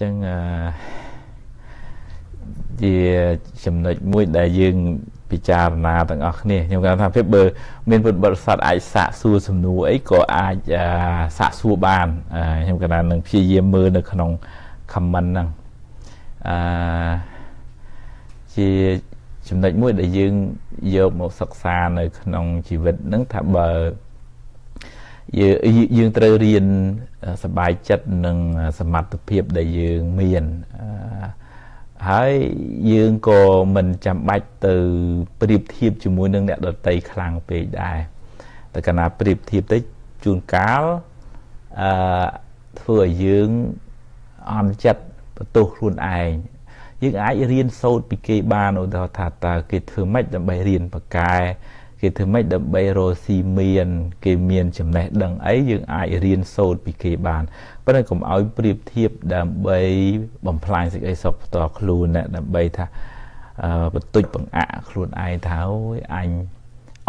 ចឹងអឺជាចំណុចមួយដែលយើងពិចារណាទាំងអស់គ្នាខ្ញុំគាត់ថាភាពបើមានពុទ្ធបរិស័ទអាចសាកសួរសំណួរអីក៏អាចសាកសួរបានខ្ញុំគាត់ថានឹងព្យាយាមមើលនៅក្នុង comment ហ្នឹងអឺជាចំណុចមួយដែលយើងយកមកសិក្សានៅក្នុងជីវិតហ្នឹងថាបើ យើងយើងត្រូវរៀនសบายចិត្តនឹងសមត្ថភាពដែលយើងមានអឺហើយយើងក៏មិនចាំបាច់ទៅប្រៀបធៀបជាមួយនឹងអ្នកដតីខ្លាំងពេកដែរតែកាលណាប្រៀបធៀបទៅជួនកាលអឺធ្វើឲ្យយើងអន់ចិត្តបន្ទោសខ្លួនឯងយើងអាចរៀនសូត្រពីគេបានឧទាហរណ៍ថាតើគេធ្វើម៉េចដើម្បីរៀនបកែ គេធ្វើម៉េចដើម្បីរកស៊ីមាន គេមានចំណេះដឹងអីយើងអាចរៀនសូត្រពីគេបានប៉ុន្តែកុំឲ្យប្រៀបធៀបដើម្បីបំផ្លាញសេចក្តីសុខផ្ទាល់ខ្លួនណាដើម្បីថាបន្ទុចបង្អាក់ខ្លួនឯងថាអូយអញ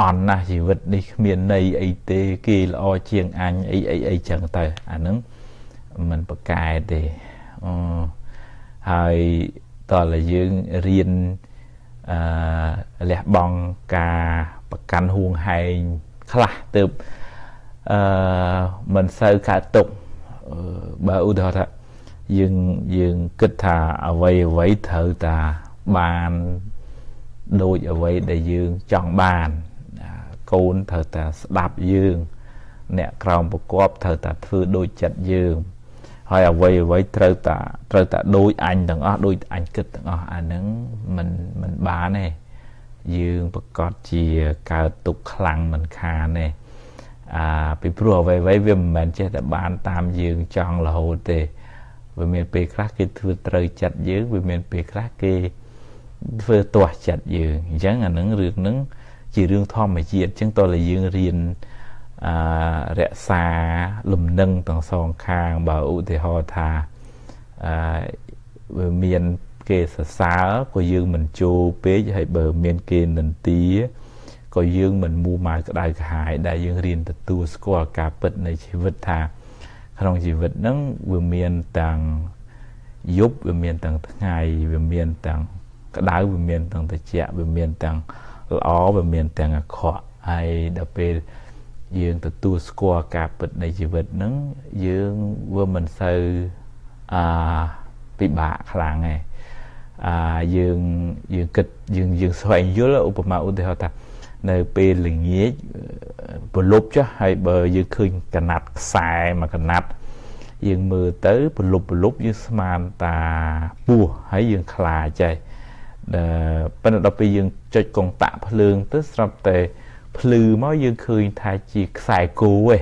អន់ណាស់ជីវិតនេះគ្មានន័យអីទេគេល្អជាងអញអីអីអីចឹងទៅអាហ្នឹងมันប្រកែទេអហើយតើយើងរៀនអឺលះបង់ការ ប្រកាន់ហួងហែងខ្លះទៅអឺមិនសូវកើតទុកបើឧទាហរណ៍ថាយើងយើងគិតថាអ្វីអ្វីត្រូវតាបានដូចអ្វីដែលយើងចង់បានកូនត្រូវតាស្ដាប់យើង អ្នកក្រោមប្រកបត្រូវតាធ្វើដូចចិត្តយើងហើយអ្វីអ្វីត្រូវតាត្រូវតាដូចអញទាំងអស់ដូចអញគិតទាំងអស់អាហ្នឹងមិនមិនបានទេ យើងប្រកាសជាកើតទុកខ្លាំងមិនខានទេអាពីព្រោះអ្វីអ្វីវាមិនមែនចេះតែបានតាមយើងចង់រហូតទេវាមានពេលខ្លះគេធ្វើត្រូវចិត្តយើងវាមានពេលខ្លះគេធ្វើទាស់ចិត្តយើងអញ្ចឹងអានឹងរឿងហ្នឹងជារឿងធម្មជាតិអញ្ចឹងតើតែយើងរៀនអឺរក្សាលំនឹងទាំងសងខាងបើឧទាហរណ៍ថាអឺវាមាន គេសរសើរក៏យើងមិនចូលពេកហើយបើមានគេនិន្ទាក៏យើងមិនមូម៉ៅក្តៅក្រហាយដែលយើងរៀនទទួលស្គាល់ការពិតនៃជីវិតថា ក្នុងជីវិតហ្នឹងវាមានទាំងយប់វាមានទាំងថ្ងៃវាមានទាំងក្តៅវាមានទាំងត្រជាក់វាមានទាំងល្អវាមានទាំងអាក្រក់ហើយដល់ពេលយើងទទួលស្គាល់ការពិតនៃជីវិតហ្នឹងយើងវាមិនសូវអាពិបាកខ្លាំងទេ អាយើងយើងគិតយើងយើងស្វែងយល់ឧបមាឧទាហរណ៍ថានៅពេលល្ងាចប្រលប់ចុះហើយបើយើងឃើញកណាត់ខ្សែមួយកណាត់យើងមើលទៅប្រលប់ប្រលប់យើងស្មានតាពោះហើយយើងខ្លាចហើយប៉ុន្តែដល់ពេលយើងចុចកុងតាក់ភ្លើងទៅស្រាប់តែភ្លឺមកយើងឃើញថាជាខ្សែគោឯងមិន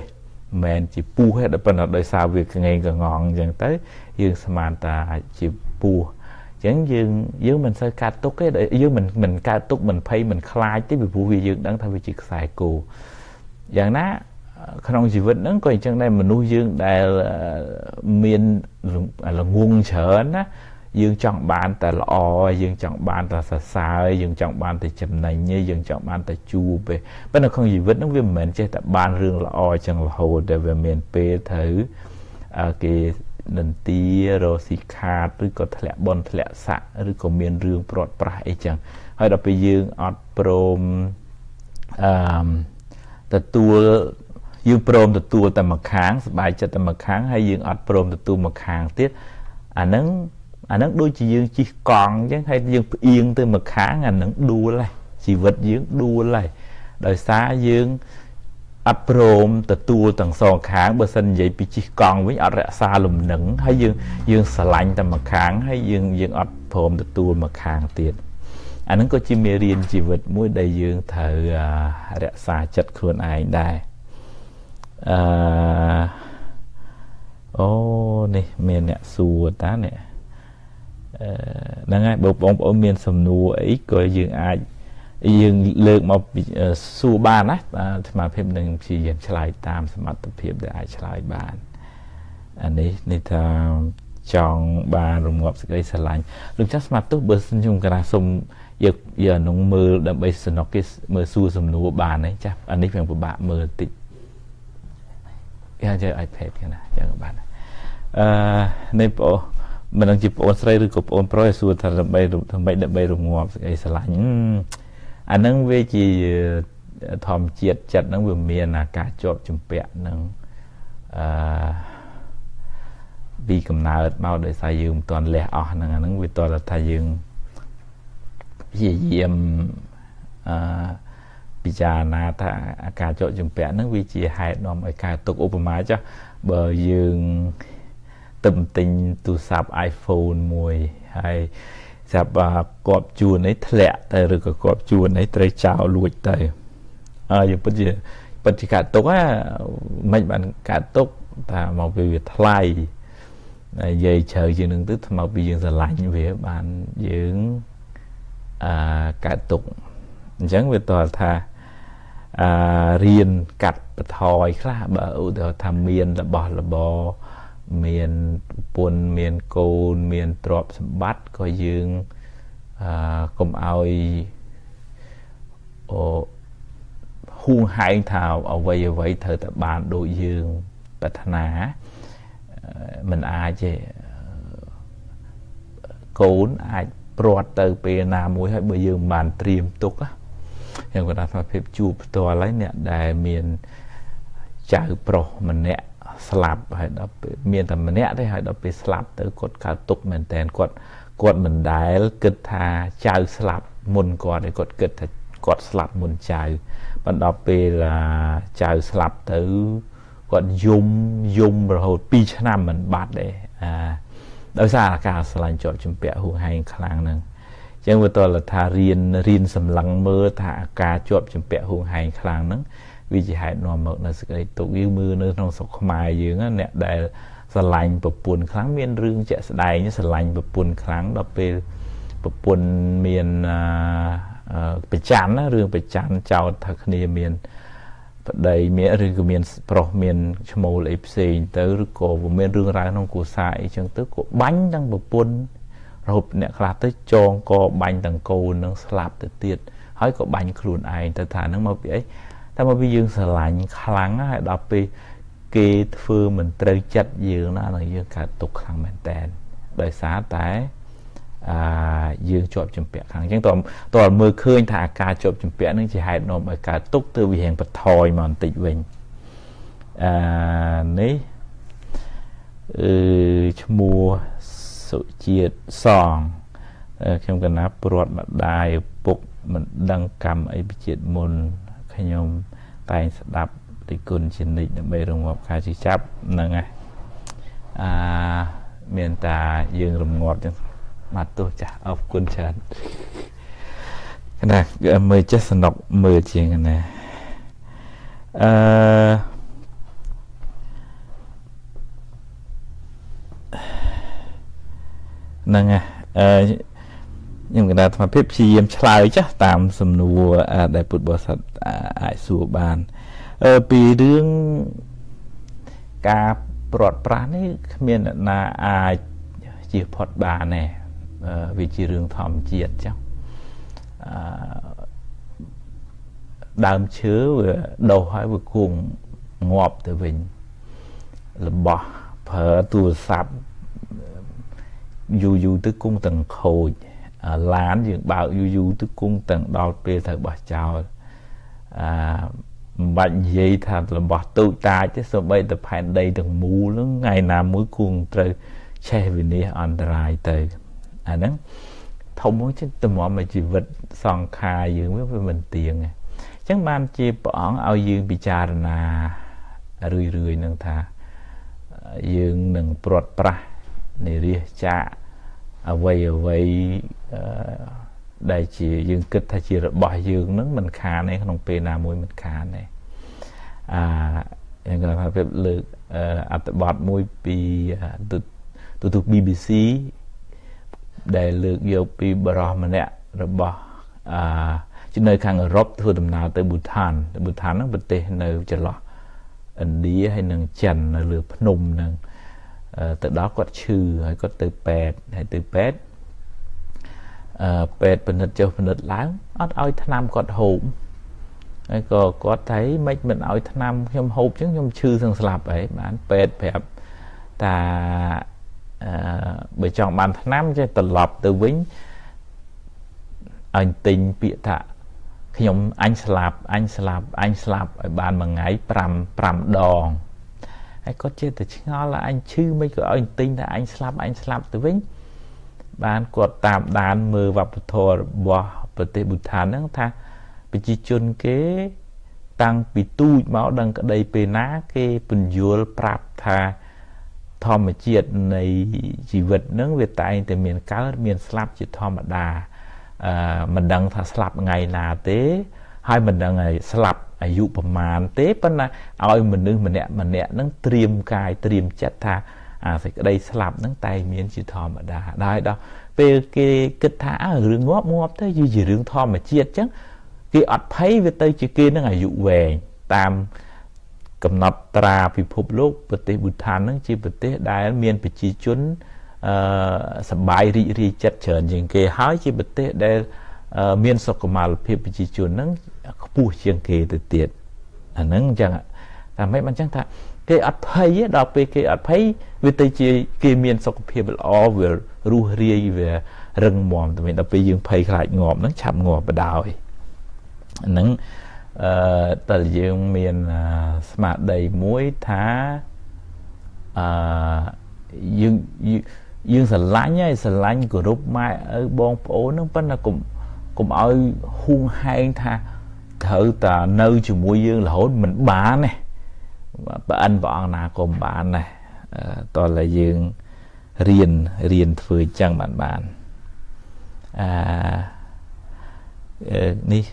មែនជាពោះទេប៉ុន្តែដោយសារវាកងែងកងងអញ្ចឹងទៅ យើងស្មានតាជាពោះ ចឹងយើងយើងមិនសូវកើតទុកទេយើងមិនមិនកើតទុកមិនភ័យមិនខ្លាចទេពីព្រោះវាយើងដឹងថាវាជាខ្សែគោយ៉ាងណាក្នុងជីវិតហ្នឹងក៏អញ្ចឹងដែរមនុស្សយើងដែលមានល្ងងច្រើនណាយើងចង់បានតែល្អយើងចង់បានតែសរសើរយើងចង់បានតែចំណេញយើងចង់បានតែជួបទេប៉ុន្តែក្នុងជីវិតហ្នឹងវាមិនមែនចេះតែបានរឿងល្អចឹងរហូតតែវាមានពេលត្រូវគេ នន្ទារស៊ីខាតឬក៏ធ្លាក់បនធ្លាក់ស័កឬក៏មានរឿងព្រាត់ប្រាស់អីចឹងហើយដល់ពេលយើងអត់ព្រមអឺទទួលយើងព្រមទទួលតែមួយខាងស្បាយចិត្តតែមួយខាងហើយយើងអត់ព្រមទទួលមួយខាងទៀតអាហ្នឹងអាហ្នឹងដូចជាយើងជិះកង់អញ្ចឹងហើយយើងផ្អៀងទៅមួយខាងអាហ្នឹងដួលហើយជីវិតយើងដួលហើយដោយសារយើងអឺ ត់ព្រមទទួលទាំងសងខាងបើសិននិយាយពីជិះកង់វិញអត់រក្សាលំនឹងហើយយើងយើងស្រឡាញ់តែម្ខាងហើយយើងយើងអត់ព្រមទទួលម្ខាងទៀតអានឹងក៏ជាមេរៀនជីវិតមួយដែលយើងត្រូវរក្សាចិត្តខ្លួនឯងដែរអឺអូនេះមានអ្នកសួរតានេះអឺហ្នឹងហើយបើបងប្អូនមានសំណួរអីក៏យើងអាច យើងលើកមកសួរបានណាសមាភិបនឹងព្យាយាមឆ្លើយតាមសមត្ថភាពដែលអាចឆ្លើយបានអានេះនេះថាចង់បានរងាប់សេចក្តីស្រឡាញ់លោកចាស់ស្មាត់ទោះបើសិនខ្ញុំកណាសុំយកយកអានោះមើលដើម្បីសនុកគេមើលសួរសំណួរបានទេចាស់អានេះវាពិបាកមើលតិចយ៉ាងជា iPad គេណាចឹងបានអឺនៃបងមិនដឹងជាបងស្រីឬក៏បងប្រុសសួរថាដើម្បីដើម្បីដើម្បីរងាប់សេចក្តីស្រឡាញ់ អាហ្នឹងវាជាធម្មជាតិចិត្តហ្នឹងវាមានអាការជាប់ជំពាក់នឹងអឺពីកំណើតមកដោយសារយើងមិនទាន់លះអស់ហ្នឹងអាហ្នឹងវាតើថាយើងព្យាយាមអឺពិចារណាថាអាការជាប់ជំពាក់ហ្នឹងវាជាហេតុនាំឲ្យកើតទុកឧបមាចាស់បើយើងទៅទិញទូរស័ព្ទ iPhone មួយហើយ ស្រាប់គប់ជួននេះធ្លាក់ទៅឬក៏គប់ជួននេះត្រូវចោលលួចទៅអើយើងពិតជាពិតជាកាត់ទុកហ่าមិនបានកាត់ទុកថាមកពីវាថ្លៃនិយាយជ្រៅជាងនឹងទៅថ្មពីយើងស្រឡាញ់វាបានយើងអឺកាត់ទុកអញ្ចឹងវាតើថាអឺរៀនកាត់បន្ថយខ្លះបើឧទាហរណ៍ថាមានរបស់របរ មានពុនមានកូន មានទ្រព្យសម្បត្តិក៏យើងអឺកុំឲ្យអូហួងហែងថាអ្វីអ្វីត្រូវតែបានដូចយើងប្រាថ្នាมันអាចទេកូនអាចព្រាត់ទៅពេលណាមួយហើយបើយើងមិនបានត្រៀមទុកយ៉ាងគាត់ថាភាពជួបផ្ទាល់ហើយអ្នកដែលមានចៅប្រុសម្នាក់ ស្លាប់ហើយដល់ពេលមានតែម្នាក់ទេហើយដល់ពេលស្លាប់ទៅគាត់កើតទុកមែនតើគាត់គាត់មិនដែលគិតថាចៅស្លាប់មុនគាត់ទេគាត់គិតថាគាត់ស្លាប់មុនចៅបន្ទាប់ពេលចៅស្លាប់ទៅគាត់យំយំរហូត2ឆ្នាំមិនបាត់ទេអាដោយសារការស្រឡាញ់ជាប់ជំពាក់ហួងហែងខ្លាំងហ្នឹងអញ្ចឹងវាតលថារៀនរៀនសម្លឹងមើលថាការជាប់ជំពាក់ហួងហែងខ្លាំងហ្នឹង វាជាហេតុនាំមកនៅសេចក្តីទុក្ខយើងមើលនៅក្នុងស្រុកខ្មែរយើងអ្នកដែលស្រឡាញ់ប្រពន្ធខ្លាំងមានរឿងជាក់ស្ដែងស្រឡាញ់ប្រពន្ធខ្លាំងដល់ពេលប្រពន្ធមានប្រច័នណារឿងប្រច័នចោតថាគ្នាមានប្តីមានឬក៏មានប្រុសមានឈ្មោលអីផ្សេងទៅឬក៏មានរឿងរ៉ាវក្នុងគ្រួសារអីចឹងទៅក៏បាញ់ទាំងប្រពន្ធរហូតអ្នកខ្លះទៅចងកបាញ់ទាំងកូននឹងស្លាប់ទៅទៀតហើយក៏បាញ់ខ្លួនឯងទៅថានឹងមកពីអី តែមកពីយើងស្រឡាញ់ខ្លាំងហើយដល់ពេលគេធ្វើមិនត្រូវចិត្តយើងណានឹងយើងកើតទុកខ្លាំងមែនតែនដោយសារតែអាយើងជាប់ជំពាក់ខាងអញ្ចឹងតើតើមើលឃើញថាអាការជាប់ជំពាក់នឹងជាហេតុនាំឲ្យកើតទុកទៅវារៀងបន្ថយមកបន្តិចវិញអឺនេះអឺឈ្មោះសុជាតិសងខ្ញុំកណាព្រាត់ម្ដាយឪពុកមិនដឹងកម្មអីពីជាតិមុន ខ្ញុំតែងស្ដាប់តិគុណជានិច្ចដើម្បីរងាប់ការជិះចាប់ហ្នឹងហើយអាមានតាយើងរងាប់ចឹងបាទទោះចាស់អរគុណច្រើនណាមើលចេះសំណុកមើលជាងណាអឺហ្នឹងហើយអឺ ខ្ញុំកណ្ដាលអាត្មាភាពព្យាយាមឆ្លើយចាស់តាមសំណួរដែលពុទ្ធបរិស័ទអាចសួរបានអឺពីរឿងការព្រាត់ប្រាសនេះគ្មានអ្នកណាអាចជៀសផុតបានទេវាជារឿងធម្មជាតិចឹងអឺដើមឈើវាដុះហើយវាគង់ងាប់ទៅវិញរបស់ប្រើទូរស័ព្ទយូរយូរទៅគង់ទាំងខូច ឡានយើងបើកយូរយូរទៅគង់ទាំងដល់ពេលត្រូវបោះចោលអឺមិនបាច់និយាយថារបស់ទូចតាចទេសូម្បីតែផែនដីទាំងមូលហ្នឹងថ្ងៃណាមួយគង់ត្រូវឆេះវិនិច្ឆ័យអន្តរាយទៅអាហ្នឹងធំមួយចិត្តតម្រាំឲ្យជីវិតសង្ខារយើងវាមិនទៀងទេអញ្ចឹងបានជាព្រះអង្គឲ្យយើងពិចារណារឿយរឿយនឹងថាយើងនឹងព្រាត់ប្រាសនិរិះចាក អ្វីអ្វីដែលជាយើងគិតថាជារបស់យើងនឹងមិនខានទេក្នុងពេលណាមួយមិនខានទេអាយ៉ាងគាត់ថាពេលលើកអត្ថបទមួយពីទូទូ BBC ដែលលើកយកពីបរោះម្នាក់របស់អានៅខាងអឺរ៉ុបធ្វើដំណើរទៅប៊ូថានប៊ូថានហ្នឹងប្រទេសនៅចន្លោះឥណ្ឌាហើយនិងចិននៅលើភ្នំហ្នឹង ទៅដល់គាត់ឈឺហើយគាត់ទៅពេទ្យហើយទៅពេទ្យអឺពេទ្យពិនិត្យចុះពិនិត្យឡើងអត់ឲ្យថ្នាំគាត់ហូបហើយក៏គាត់ថាមិនមិនឲ្យថ្នាំខ្ញុំហូបចឹងខ្ញុំឈឺសឹងស្លាប់ហីបានពេទ្យប្រាប់តាអឺបបើចង់បានឆ្នាំចេះត្រឡប់ទៅវិញអញទិញពាក្យថាខ្ញុំអញស្លាប់អញស្លាប់អញស្លាប់ឲ្យបានមួយថ្ងៃ5 5ដង ហើយគាត់ចេះតែឆ្ងល់អញឈឺមិនក៏ឲ្យទិញថាអញស្លាប់អញស្លាប់ទៅវិញបានគាត់តាមដានមើលវប្បធម៌របស់ប្រទេសប៊ូឋានហ្នឹងថាប្រជាជនគេតាំងពីទូចមកដឹងក្តីពេលណាគេពន្យល់ប្រាប់ថាធម្មជាតិនៃជីវិតនឹងវាតែងតែមានកើតមានស្លាប់ជាធម្មតាអឺមិនដឹងថាស្លាប់ថ្ងៃណាទេ ហើយមិនដឹងឲ្យស្លាប់ អាយុប្រមាណទេប៉ុន្តែឲ្យមនុស្សម្នាក់ម្នាក់នឹងត្រៀមកាយត្រៀមចិត្តថាអាសេចក្តីស្លាប់នឹងតែមានជាធម្មតាដែរដល់ពេលគេគិតថាអើរឿងងាប់ងាប់ទៅជារឿងធម្មជាតិអញ្ចឹងគេអត់ភ័យវាទៅជាគេនឹងអាយុវែងតាមកំណត់ត្រាពិភពលោកប្រទេសប៊ូឋាននឹងជាប្រទេសដែលមានប្រជាជនអឺសបាយរីករាយចិត្តច្រើនជាងគេហើយជាប្រទេសដែលមានសុខុមាលភាពប្រជាជននឹង ខ្ពស់ជាងគេទៅទៀតអាហ្នឹងអញ្ចឹងតែមិនបានអញ្ចឹងថាគេអត់ភ័យដល់ពេលគេអត់ភ័យវាទៅជាគេមានសុខភាពល្អវារស់រាយវារឹងមាំតែដល់ពេលយើងភ័យខ្លាចងាប់ហ្នឹងឆាប់ងាប់បដោយហ្នឹងអឺតើយើងមានស្មារតីមួយថាអឺយើងយើងស្រឡាញ់ហើយស្រឡាញ់គោរពម៉ែឪបងប្អូនហ្នឹងប៉ុន្តែកុំកុំឲ្យហួងហែងថា ត្រូវតែនៅជាមួយយើងរហូតមិនបានទេប្រអិនព្រះអង្គណាក៏មិនបានដែរតើតែយើងរៀនរៀនធ្វើអញ្ចឹងបានបានអឺនេះ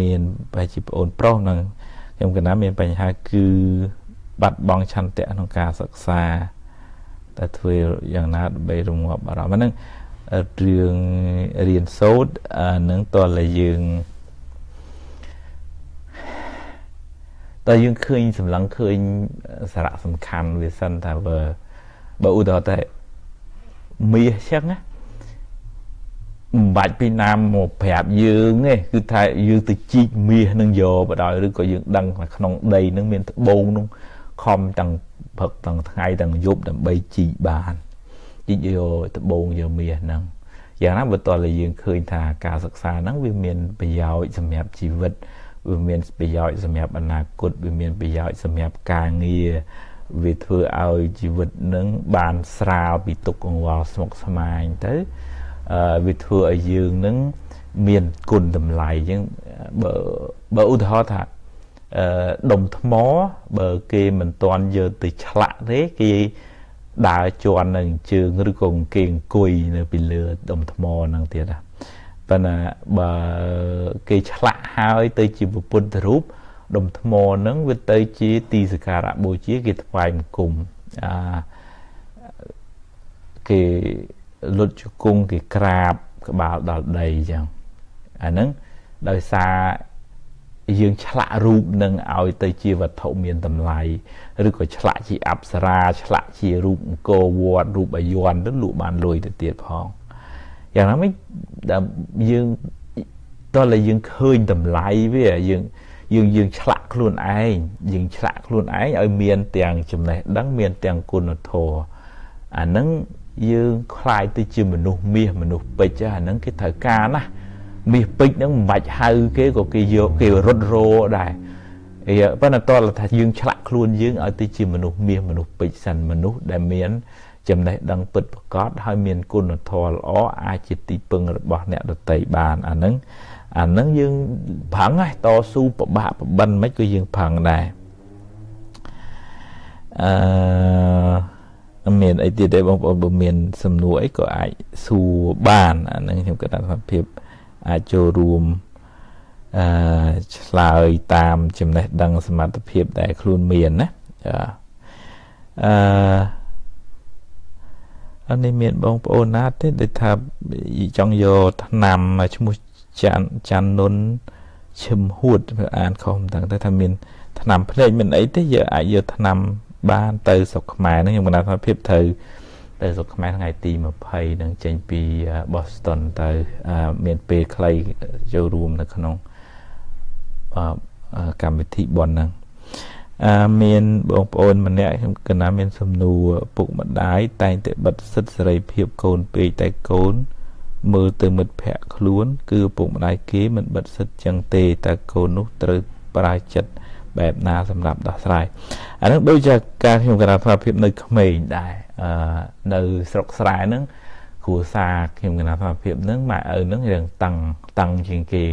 មានប្រហែលជាប្អូនប្រុសនឹងខ្ញុំកណាមានបញ្ហាគឺបាត់បង់ឆន្ទៈក្នុងការសិក្សាតែធ្វើយ៉ាងណាដើម្បីរងាប់អារម្មណ៍ហ្នឹងរឿងរៀនសូត្រនឹងតើយើង តើយើងឃើញសម្លឹងឃើញសារៈសំខាន់វាសិនថាបើបើឧទាហរណ៍តែមាសចឹងណាមិនបាច់ពីណាមកប្រាប់យើងទេគឺថាយើងទៅជីកមាសនឹងយកបដ ாய் ឬក៏យើងដឹងថាក្នុងដីនឹងមានត្បូងនឹងខំទាំងព្រឹកទាំងថ្ងៃទាំងយប់ដើម្បីជីកបានជីកយកត្បូងយកមាសហ្នឹងយ៉ាងណាបើតើយើងឃើញថាការសិក្សាហ្នឹងវាមានប្រយោជន៍សម្រាប់ជីវិត វាមានប្រយោជន៍សម្រាប់អនាគតវាមានប្រយោជន៍សម្រាប់ការងារវាធ្វើឲ្យជីវិតនឹងបានស្រាលពីទុក្ខកង្វល់ស្មុគស្មាញទៅអឺវាធ្វើឲ្យយើងនឹងមានគុណតម្លៃអញ្ចឹងបើបើឧទាហរណ៍ថាអឺដុំថ្មបើគេមិនទាន់យកទៅឆ្លាក់ទេគេដើរជន់នៅជើងឬក៏គេអង្គុយនៅពីលើដុំថ្មហ្នឹងទៀតណា ប៉ុន្តែបើគេឆ្លាក់ហើយទៅជាពុទ្ធរូបដុំថ្មហ្នឹងវាទៅជាទីសក្ការៈបូជាគេថ្វាយបង្គំអាគេលុតជង្គង់គេក្រាបក្បាលដល់ដីអញ្ចឹងអាហ្នឹងដោយសារយើងឆ្លាក់រូបនឹងឲ្យទៅជាវត្ថុមានតម្លៃឬក៏ឆ្លាក់ជាអប្សរាឆ្លាក់ជារូបអង្គរវត្តរូបអាយ័នទៅលក់បានលុយទៅទៀតផង យ៉ាងណាមិញយើងតើតែយើងឃើញតម្លៃវាយើងយើងយើងឆ្លាក់ខ្លួនឯងយើងឆ្លាក់ខ្លួនឯងឲ្យមានទាំងចំណេះដឹងមានទាំងគុណធម៌អាហ្នឹងយើងคล้ายទៅជាមនុស្សមាសមនុស្សពេជ្រអាហ្នឹងគេត្រូវការណាមាសពេជ្រហ្នឹងមិនបាច់ហៅគេក៏គេយកគេរត់រោដែរអីប៉ុន្តែតើថាយើងឆ្លាក់ខ្លួនយើងឲ្យទៅជាមនុស្សមាសមនុស្សពេជ្រសិនមនុស្សដែលមាន ចំណេះដឹងពិតប្រកបហើយមានគុណធម៌ល្អអាចជាទីពឹងរបស់អ្នកដតីបានអាហ្នឹងអាហ្នឹងយើងប្រឹងហ៎តស៊ូប្របាក់ប្របិនមិនក៏យើងប្រឹងដែរអឺមានអីទៀតទេបងប្អូនបើមាន សំណួរអីក៏អាចសួរបានអាហ្នឹងខ្ញុំគិតថាភាពអាចចូលរួមអឺឆ្លើយតាមចំណេះដឹងសមត្ថភាពដែលខ្លួនមានណាចាអឺ អានេះមានបងប្អូនណាទេដែលថាចង់យកឆ្នាំឈ្មោះចាន់ចាន់នុនឈឹមហួតអានខុសមិនដឹងតែថាមានឆ្នាំភ្នែកមានអីទេយើងអាចយកឆ្នាំបានទៅស្រុកខ្មែរហ្នឹងខ្ញុំគណថាភាពត្រូវទៅស្រុកខ្មែរថ្ងៃទី20នឹងចេញពី Boston ទៅមានពេលខ្លីចូលរួមនៅក្នុងកម្មវិធីបនហ្នឹងអអឺ មានបងប្អូនម្នាក់ខ្ញុំកណាមានសំណួរពុកម្ដាយតែងតែបិទសិទ្ធសេរីភាពកូនពេកតែកូន មើលទៅមិត្តភ័ក្ដិខ្លួន គឺពុកម្ដាយគេមិនបិទសិទ្ធចឹងទេតែកូននោះត្រូវប្រើចិត្តបែបណាសម្រាប់ដោះស្រាយអានឹងដូចជាការខ្ញុំកណាថាភាពនៅក្មេងដែរអឺនៅស្រុកស្រែហ្នឹងគ្រួសារខ្ញុំកណាថាភាពហ្នឹងម៉ែឪហ្នឹងរឿងតឹងតឹងជាងគេ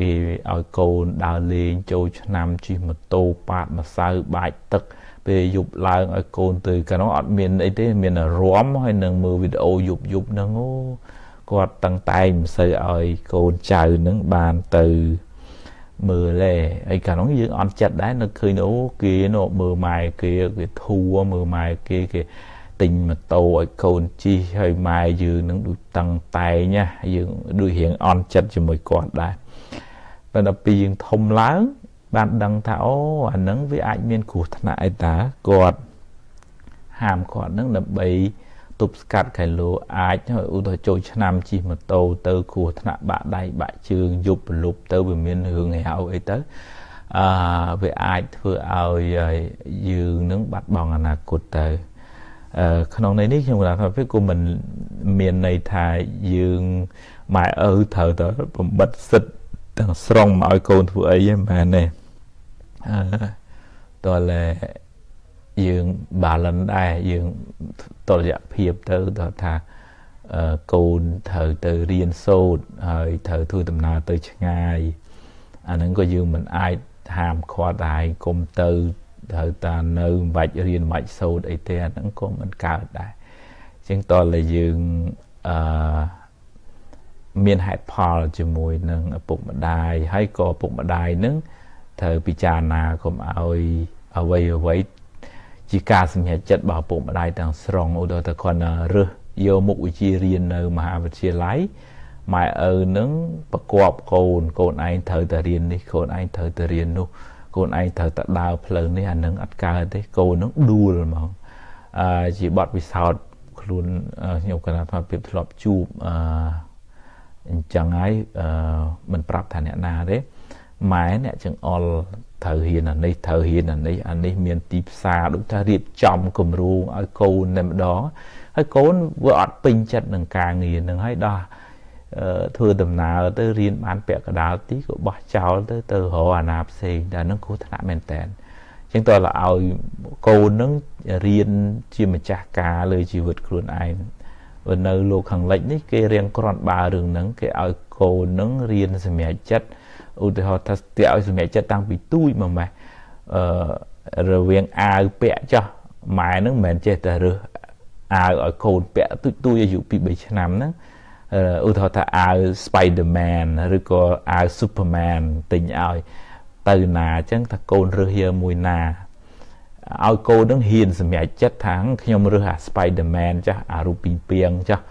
គេឲ្យកូនដើរលេងចូលឆ្នាំជិះម៉ូតូប៉ាតម្សៅបាច់ទឹកពេលយប់ឡើងឲ្យកូនទៅកាលនោះអត់មានអីទេ មានអារម្មណ៍ហើយនឹងមើលវីដេអូយប់យប់ហ្នឹងអូគាត់តឹងតែងមិនសូវឲ្យកូនចៅហ្នឹងបានទៅមើលទេហើយកាលនោះយើងអន់ចិត្តដែរនៅឃើញអូគេនោះមើលម៉ែគេគេធួមើលម៉ែគេគេទិញម៉ូតូឲ្យកូនជិះហើយម៉ែយើងនឹងដូចតឹងតែងណាយើងដូចរៀងអន់ចិត្តជាមួយគាត់ដែរ ប៉ុន្តែពីយើងធំឡើង បានដឹងថាអូអានឹងវាអាចមានគ្រោះថ្នាក់អីតាគាត់ហាមគាត់នឹងដើម្បីទប់ស្កាត់កែលោអាចឧទាហរណ៍ចូលឆ្នាំជិះម៉ូតូទៅគ្រោះថ្នាក់បាក់ដៃបាក់ជើងយប់ប្រលប់ទៅវាមានរឿងហៅអីទៅអឺវាអាចធ្វើឲ្យយើងនឹងបាត់បង់អនាគតទៅអឺក្នុងន័យនេះខ្ញុំគិតថាវាក៏មិនមានន័យថាយើងម៉ែឪត្រូវតែបំបិតសិទ្ធ ទាំងស្រុងមកឲ្យកូនធ្វើអីហ្នឹងមែនទេអឺតើយើង balance ដែរយើងតរយៈភាពទៅដល់ថាកូនត្រូវទៅរៀនសូត្រហើយត្រូវធ្វើដំណើរទៅឆ្ងាយអាហ្នឹងក៏យើងមិនអាចហាមឃាត់ដែរគុំទៅត្រូវតានៅមិនបាច់រៀនមិនបាច់សូត្រអីទេអាហ្នឹងក៏មិនកើតដែរអញ្ចឹងតើយើងអឺ មានហេតុផលជាមួយនឹងឪពុកម្ដាយហើយក៏ឪពុកម្ដាយនឹងត្រូវពិចារណាកុំឲ្យអ្វីអ្វីជាការសម្រេចចិត្តរបស់ឪពុកម្ដាយទាំងស្រុងឧទាហរណ៍ថាគាត់រើសយកមុខវិជ្ជារៀននៅមហាវិទ្យាល័យម៉ែឪនឹងប្រកបកូនកូនឯងត្រូវតែរៀននេះកូនឯងត្រូវតែរៀននោះកូនឯងត្រូវតែដើរផ្លូវនេះអានឹងអត់កើតទេកូននឹងដួលហ្មងអឺជាបទពិសោធន៍ខ្លួនខ្ញុំកណាត់ថាភាពធ្លាប់ជួបអឺ អញ្ចឹងហើយអឺមិនប្រាប់ថាអ្នកណាទេម៉ែអ្នកចង្អុលត្រូវហ៊ានអានេះត្រូវហ៊ានអានេះអានេះមានទីផ្សារដូចថារៀបចំគម្រោងឲ្យកូនតែម្ដងហើយកូនវាអត់ពេញចិត្តនឹងការងារនឹងហើយដោះធ្វើដំណើរទៅរៀនបានពាក់កដាលទីក៏បោះចោលទៅទៅរកអាណាផ្សេងតែនឹងគ្រោះថ្នាក់មែនតើអញ្ចឹងតើឲ្យកូននឹងរៀនជាម្ចាស់ការលើជីវិតខ្លួនឯងបើ នៅលោកខាងលិចនេះគេរៀងក្រាន់បើរឿងហ្នឹងគេឲ្យកូននឹងរៀនសម្រាប់ចិត្តឧទាហរណ៍ថាគេឲ្យសម្រាប់ចិត្តតាំងពីទូចមកម៉េះអឺរវាងអាវពាក់ចោះម៉ែនឹងមិនមែនចេះតែរើសអាវឲ្យកូនពាក់ទូចទូចអាយុ2 3ឆ្នាំហ្នឹងឧទាហរណ៍ថាអាវ Spider-Man ឬក៏អាវ Superman ទិញឲ្យទៅណាអញ្ចឹងថាកូនរើសយកមួយណា ឲ្យកូននឹងហ៊ានសម្រេចចិត្តថាខ្ញុំរើសអា Spider-Man ចាស់អារូបពីពីងចាស់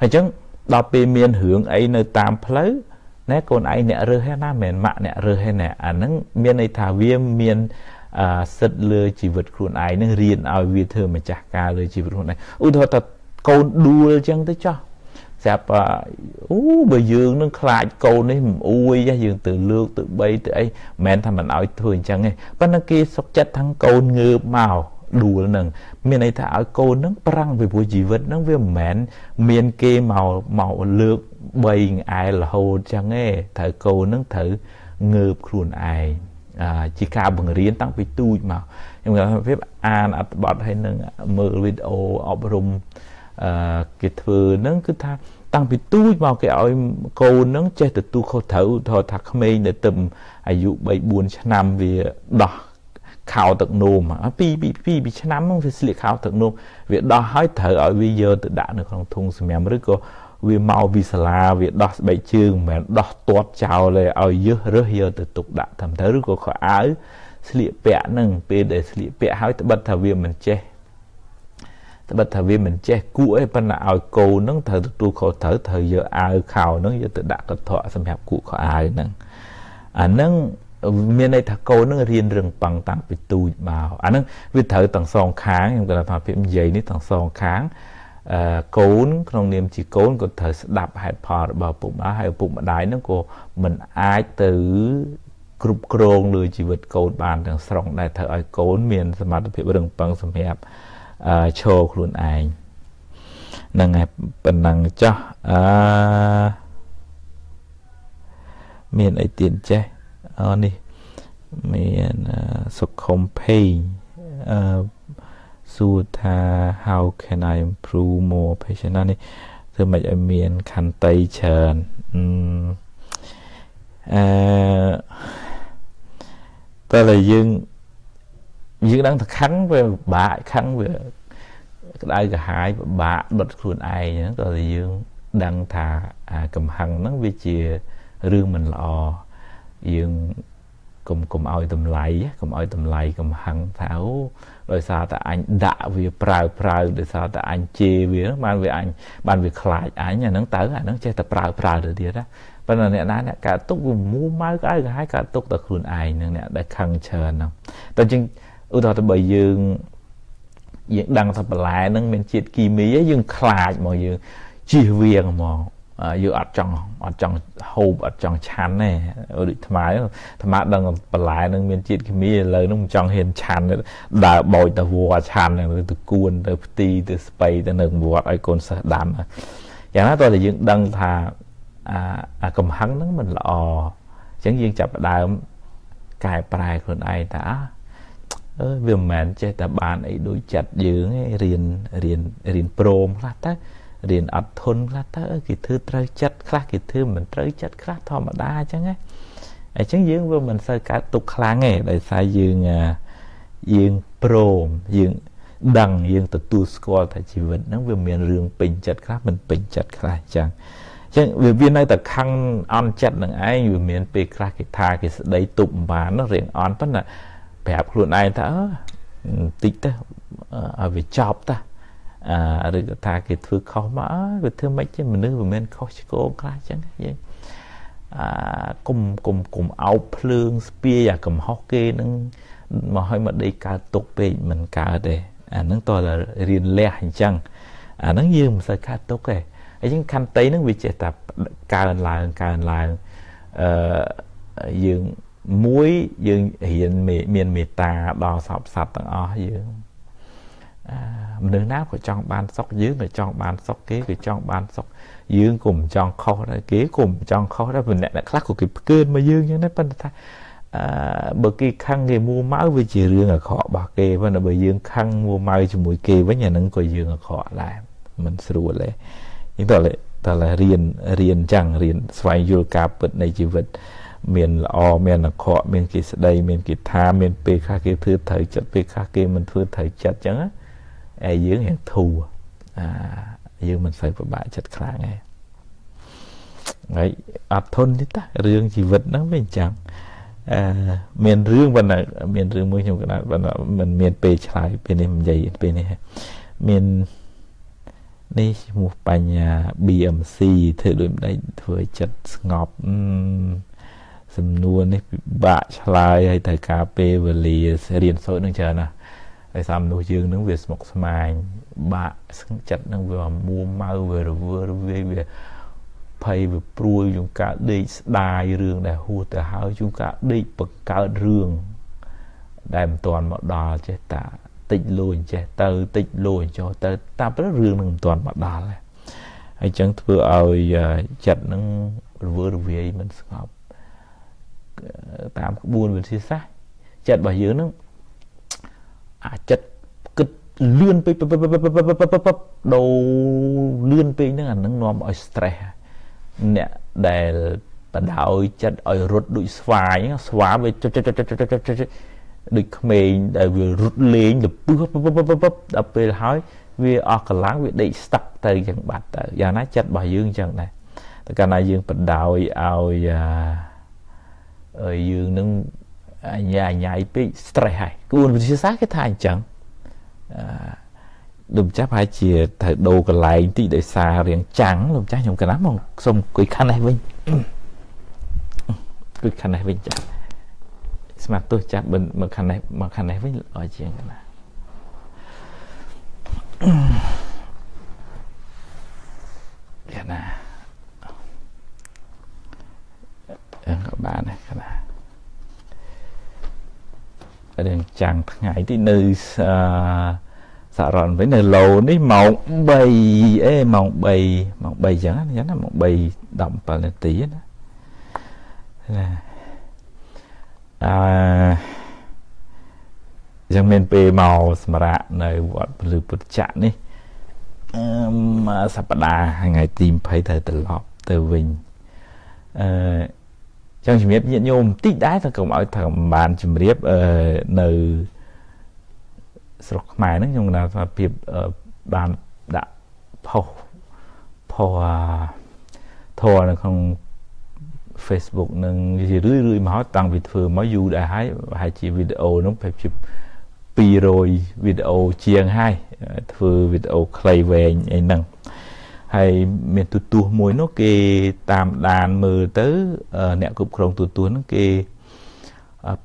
ហើយអញ្ចឹងដល់ពេលមានរឿងអីនៅតាមផ្លូវណែកូនឯងអ្នករើសហ្នឹងណាមិនមែនម៉ាក់អ្នករើសទេណែអាហ្នឹងមានន័យថាវាមានសិទ្ធលើជីវិតខ្លួនឯងនឹងរៀនឲ្យវាធ្វើម្ចាស់ការលើជីវិតខ្លួនឯងឧទាហរណ៍ថាកូនដួលអញ្ចឹងទៅចោះ ស្រាប់អូបើយើងនឹងខ្លាចកូននេះមិនអួយយើងទៅលើកទៅបីទៅអីមិនមែនថាមិនឲ្យធ្វើអញ្ចឹងទេប៉ុន្តែគេសុកចិត្តទាំងកូនងើបមកដួលនឹងមានន័យថាឲ្យកូននឹងប្រាំងពីព្រោះជីវិតនឹងវាមិនមែនមានគេមកមកលើកបីអែលរហូតចឹងទេត្រូវកូននឹងត្រូវងើបខ្លួនឯងជាការបង្រៀនតាំងពីទូចមកខ្ញុំគាត់វាអានអត្ថបទហើយនឹងមើលវីដេអូអប់រំអឺ គេធ្វើនឹងគឺថាតាំងពីទូចមកគេឲ្យកូននឹងចេះទទួលខុសត្រូវថាថាក្មេងនៅទឹមអាយុ3 4ឆ្នាំវាដោះខោទឹកនោមពីពីពីពីឆ្នាំហ្នឹងវាស្លៀកខោទឹកនោមវាដោះហើយត្រូវឲ្យវាយកទៅដាក់នៅក្នុងធុងសម្រាមឬក៏វាមកវិសាលាវាដោះស្បែកជើងមិនមែនដោះទាត់ចោលទេឲ្យយឹសរើសយកទៅទុកដាក់តាមទៅឬក៏ខោអាវស្លៀកពាក់ហ្នឹងពេលដែលស្លៀកពាក់ហើយត្បិតថាវាមិនចេះ ត្បិតថាវាមិនចេះគួរអីប៉ុន្តែឲ្យកូនហ្នឹងត្រូវទទួលខុសត្រូវត្រូវយកអាវខោហ្នឹងយកទៅដាក់កន្ត្រកសម្រាប់គួរខោអាវហ្នឹងអាហ្នឹងមានន័យថាកូននឹងរៀនរឿងប៉ឹងតាំងពីទូចមកអាហ្នឹងវាត្រូវទាំងសងខាងខ្ញុំគាត់ថាភាពនិយាយនេះទាំងសងខាងអឺកូនក្នុងនាមជាកូនក៏ត្រូវស្ដាប់ហេតុផលរបស់ឪពុកម្ដាយហើយឪពុកម្ដាយហ្នឹងក៏មិនអាចទៅគ្រប់គ្រងលើជីវិតកូនបានទាំងស្រុងដែលធ្វើឲ្យកូនមានសមត្ថភាពរឹងប៉ឹងសម្រាប់អឺ ឈរខ្លួនឯងហ្នឹងហើយប៉ុណ្ណឹងចោះអឺមានអីទៀតចេះអូនេះមានសុខុមភេងអឺសួរថា how can i improve more patient នេះធ្វើម៉េចឲ្យមានខន្តីច្រើនអឺតែតែយើងយើងដឹងថាខឹងវាពិបាកខឹងវា ក្តៅក្រហាយពិបាកដុតខ្លួនឯងហ្នឹងតើយើងដឹងថាអាកំហឹងហ្នឹងវាជារឿងមិនល្អយើងកុំកុំឲ្យតម្លៃកុំឲ្យតម្លៃកំហឹងថាអូដោយសារតែអញដាក់វាប្រើប្រើដោយសារតែអញជេរវាបានវាអញបានវាខ្លាចអញអាហ្នឹងទៅអាហ្នឹងចេះតែប្រើប្រើទៅទៀតណាប៉ុន្តែអ្នកណាអ្នកកើតទុកវាមួម៉ៅក្អៅក្រហាយកើតទុកតែខ្លួនឯងនឹងអ្នកដែលខឹងច្រើនហ្នឹងតែជាងឧទាហរណ៍ទៅបើយើង យើងដឹងថាបន្លែហ្នឹងមានជាតិគីមីយើងខ្លាចមកយើងជៀសវាងមកយើងអត់ចង់អត់ចង់ហូបអត់ចង់ឆាន់ទេដូចថ្មថ្មដឹងបន្លែនឹងមានជាតិគីមីឥឡូវនឹងមិនចង់ហ៊ានឆាន់ដើរបោចទៅវត្តឆាន់ទៅគួនទៅផ្ទីទៅស្បៃទៅនៅវត្តឲ្យកូនសិស្សដាំយ៉ាងណាតើយើងដឹងថាអាកំហឹងហ្នឹងមិនល្អអញ្ចឹងយើងចាប់ផ្ដើមកែប្រែខ្លួនឯងថាអើ វាមិនមែនចេះតែបានអីដូចចិត្តយើងឯងរៀនរៀនរៀនព្រមខ្លះទៅរៀនអត់ធន់ខ្លះទៅគេធ្វើត្រូវចិត្តខ្លះគេធ្វើមិនត្រូវចិត្តខ្លះធម្មតាអញ្ចឹងណាអញ្ចឹងយើងវាមិនសូវកើតទុកខ្លាំងទេដោយសារយើងយើងព្រមយើងដឹងយើងទទួលស្គាល់ថាជីវិតហ្នឹងវាមានរឿងពេញចិត្តខ្លះមិនពេញចិត្តខ្លះអញ្ចឹងអញ្ចឹងវាវានៅតែខឹងអន់ចិត្តនឹងឯងវាមានពេលខ្លះគេថាគេស្ដីទប់មិនបានរៀងអន់ប៉ុន្តែ ប្រាប់ខ្លួនឯងថាអឺតិចទៅឲ្យវាចប់តាអឺឬក៏ថាគេធ្វើខុសមកអើវាធ្វើមិនទេមនុស្សវាមិនខុសឆ្គងខ្លះអញ្ចឹងយើងអឺគុំគុំគុំអោបភ្លើងស្ពាយអាកំហុសគេនឹងមកឲ្យមកដេកកើតទុកពេកមិនកើតទេអាហ្នឹងតើរៀនលះអញ្ចឹងអាហ្នឹងយើងមិនសូវកើតទុកទេអញ្ចឹងខន្តីហ្នឹងវាចេះតែកើនឡើងកើនឡើងអឺយើង មួយយើងរៀនមានមេត្តាដល់សពសត្វទាំងអស់យើងមនុស្សណាក៏ចង់បានសុខយើងក៏ចង់បានសុខគេក៏ចង់បានសុខយើងក៏មិនចង់ខុសដែរគេក៏មិនចង់ខុសដែរប៉ុន្តែអ្នកខ្លះក៏គេផ្កើនមកយើងចឹងដែរប៉ុន្តែថាអឺបើគេខឹងគេមួម៉ៅវាជារឿងអាក្រក់របស់គេប៉ុន្តែបើយើងខឹងមួម៉ៅជាមួយគេវិញអានឹងក៏យើងអាក្រក់ដែរមិនស្រួលទេអញ្ចឹងតើតើរៀនរៀនចឹងរៀនស្វែងយល់ការពិតនៃជីវិត មានល្អមានអាក្រក់មានគេស្ដីមានគេថាមានពេលខ្លះគេធ្វើត្រូវចិត្តពេលខ្លះគេមិនធ្វើត្រូវចិត្តចឹងណាហើយយើងរៀងធូរអាយើងមិនសូវពិបាកចិត្តខ្លាំងទេហើយអត់ធន់ទេតារឿងជីវិតហ្នឹងវាអញ្ចឹងអឺមានរឿងប៉ុន្តែមានរឿងមួយខ្ញុំកណ្ដាលប៉ុន្តែមិនមានពេលឆ្លើយពេលនេះមិននិយាយពេលនេះមាននេះឈ្មោះបញ្ញា BMC ធ្វើដូចម្ដេចធ្វើចិត្តស្ងប់ សំណួរនេះពិបាកឆ្លើយហើយត្រូវការពេលវេលារៀនសូត្រនឹងច្រើនណាស់ដោយសារមនុស្សយើងនឹងវាស្មុគស្មាញបាក់ចិត្តនឹងវាមួម៉ៅវារវើរវាយវាភ័យវាព្រួយជួនកាលដេកស្ដាយរឿងដែលហួសទៅហើយជួនកាលដេកបង្កើតរឿងដែលមិនទាន់មកដល់ចេះតាតិចលួចចេះទៅតិចលួចចុះទៅតាមពិតរឿងនឹងមិនទាន់មកដល់ហើយអញ្ចឹងធ្វើឲ្យចិត្តនឹងរវើរវាយមិនស្ងប់ តាមក្បួនវិទ្យាសាស្ត្រចិត្តរបស់យើងនឹងអាចិត្តគិតលឿនពេកដូរលឿនពេកហ្នឹងអានឹងនាំឲ្យ stress អ្នកដែលបដោយចិត្តឲ្យរត់ដូចស្វាយស្វាវាចុចចុចចុចចុចចុចដូចក្មេងដែលវារត់លេងលពឹសដល់ពេលហើយវាអស់កម្លាំងវាដេកស្តាក់ទៅចឹងបាត់ទៅយ៉ាងណាចិត្តរបស់យើងចឹងដែរតែកាលណាយើងបដោយឲ្យ យើងនឹងអញ្ញាអញ្ញាយពេក stress ហើយគួរវិទ្យាសាស្ត្រគេថាអញ្ចឹងអឺលោកម្ចាស់ប្រហែលជាត្រូវដូរកន្លែងតិចដោយសាររៀងចាំងលោកម្ចាស់ខ្ញុំកណ្ដាលមកសុំអង្គុយខាងនេះវិញអង្គុយខាងនេះវិញចាស្មាត់ទោះចាស់មកខាងនេះមកខាងនេះវិញល្អជាងកណ្ដាលយ៉ាងណា អឺក៏បានដែរកណ្ដាលរឿងចាំងថ្ងៃទីនៅអឺសារ៉នវិញនៅឡូនេះម៉ោង3អេម៉ោង3ម៉ោង3ចឹងណាណាម៉ោង3 17នាទីណាណាអឺយ៉ាងមានពេលមកសម្រាប់នៅវត្តពលឺពុទ្ធចក្រនេះអឺសប្តាហ៍ថ្ងៃទី20ត្រូវត្រឡប់ទៅវិញអឺ ចង់ជំរាបញាតិញោមបន្តិចដែរតែកុំឲ្យថាបានជំរាបអឺនៅស្រុកខ្មែរហ្នឹងខ្ញុំថាភាពបានដាក់ផុសផុសធរនៅក្នុង Facebook នឹងជារឿយរឿយមកតាំងពីធ្វើមកយូរដែរហើយប្រហែលជាវីដេអូនោះប្រហែលជា200វីដេអូជាងហើយធ្វើវីដេអូខ្លីវែងអីហ្នឹង ហើយមានទូទួសមួយនោះគេតាមដានមើលទៅ អ្នកគ្រប់គ្រងទូទួសហ្នឹងគេ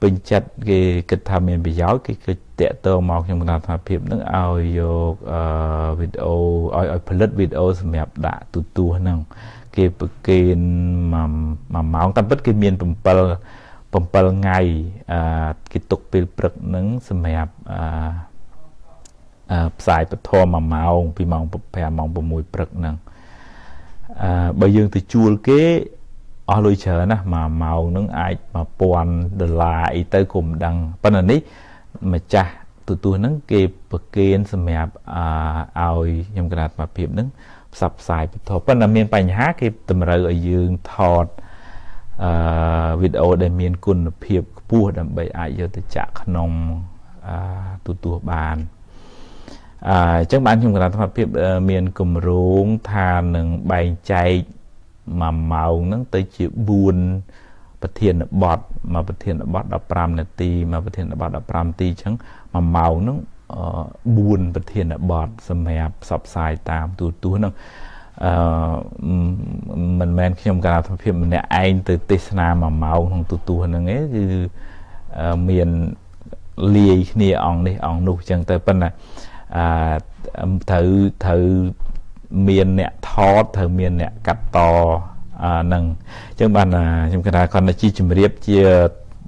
ពេញចិត្តគេគិតថាមានប្រយោជន៍គេគឺតាក់ទងមកខ្ញុំគណៈថាភាពនឹងឲ្យយកវីដេអូឲ្យឲ្យផលិតវីដេអូសម្រាប់ដាក់ទូទួសហ្នឹងគេប្រគេនមួយម៉ោងតាមពិតគេមាន7 7ថ្ងៃអឺគេទុកពេលព្រឹកហ្នឹងសម្រាប់អឺ ផ្សាយពធម1ម៉ោងពីម៉ោង5ម៉ោង6ព្រឹកហ្នឹងអឺបើយើងទៅជួលគេអស់លុយច្រើនណាស់មួយម៉ោងហ្នឹងអាច1000ដុល្លារអីទៅក៏មិនដឹងប៉ុន្តែនេះម្ចាស់ទទួលហ្នឹងគេប្រគេនសម្រាប់អឲ្យខ្ញុំកណាត់មកភាពហ្នឹងផ្សព្វផ្សាយពធប៉ុន្តែមានបញ្ហាគេតម្រូវឲ្យយើងថតអឺវីដេអូដែលមានគុណភាពខ្ពស់ដើម្បីអាចយកទៅចាក់ក្នុងអឺទូទួបាន អញ្ចឹងបានខ្ញុំកណាត់ភាពមានគម្រោងថានឹងបែងចែក1ម៉ោងហ្នឹងទៅជា4ប្រធានបទមកប្រធានបទ15នាទីមកប្រធានបទ15នាទីអញ្ចឹង1ម៉ោងហ្នឹង4ប្រធានបទសម្រាប់ផ្សព្វផ្សាយតាមទូរទស្សន៍ហ្នឹងអឺមិនមែនខ្ញុំកាលធម្មភាពម្នាក់ឯងទៅទេសនា1ម៉ោងក្នុងទូរទស្សន៍ហ្នឹងឯងគឺមានលាយគ្នាអង្គនេះអង្គនោះអញ្ចឹងទៅប៉ុន្តែអឺ ត្រូវត្រូវមានអ្នកថតត្រូវមានអ្នកកាត់តហ្នឹងអញ្ចឹងបានខ្ញុំគិតថាគាត់ទៅជាជំរាបជា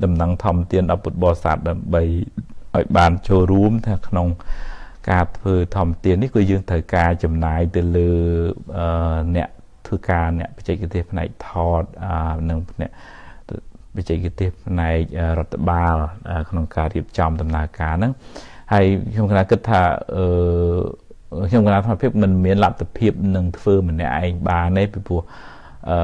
ដំណឹងធម្មទានដល់ពុទ្ធបរិស័ទដើម្បីឲ្យបានចូលរួមថាក្នុងការធ្វើធម្មទាននេះគឺយើងត្រូវការចំណាយទៅលើអ្នកធ្វើការអ្នកបច្ចេកទេសផ្នែកថតនិងអ្នកបច្ចេកទេសផ្នែករដ្ឋបាលក្នុងការរៀបចំដំណើរការហ្នឹង ហើយខ្ញុំគិតថាអឺខ្ញុំកណាត់ថាភាពមិនមានលទ្ធភាពនឹងធ្វើម្នាក់ឯងបានទេពីព្រោះអឺ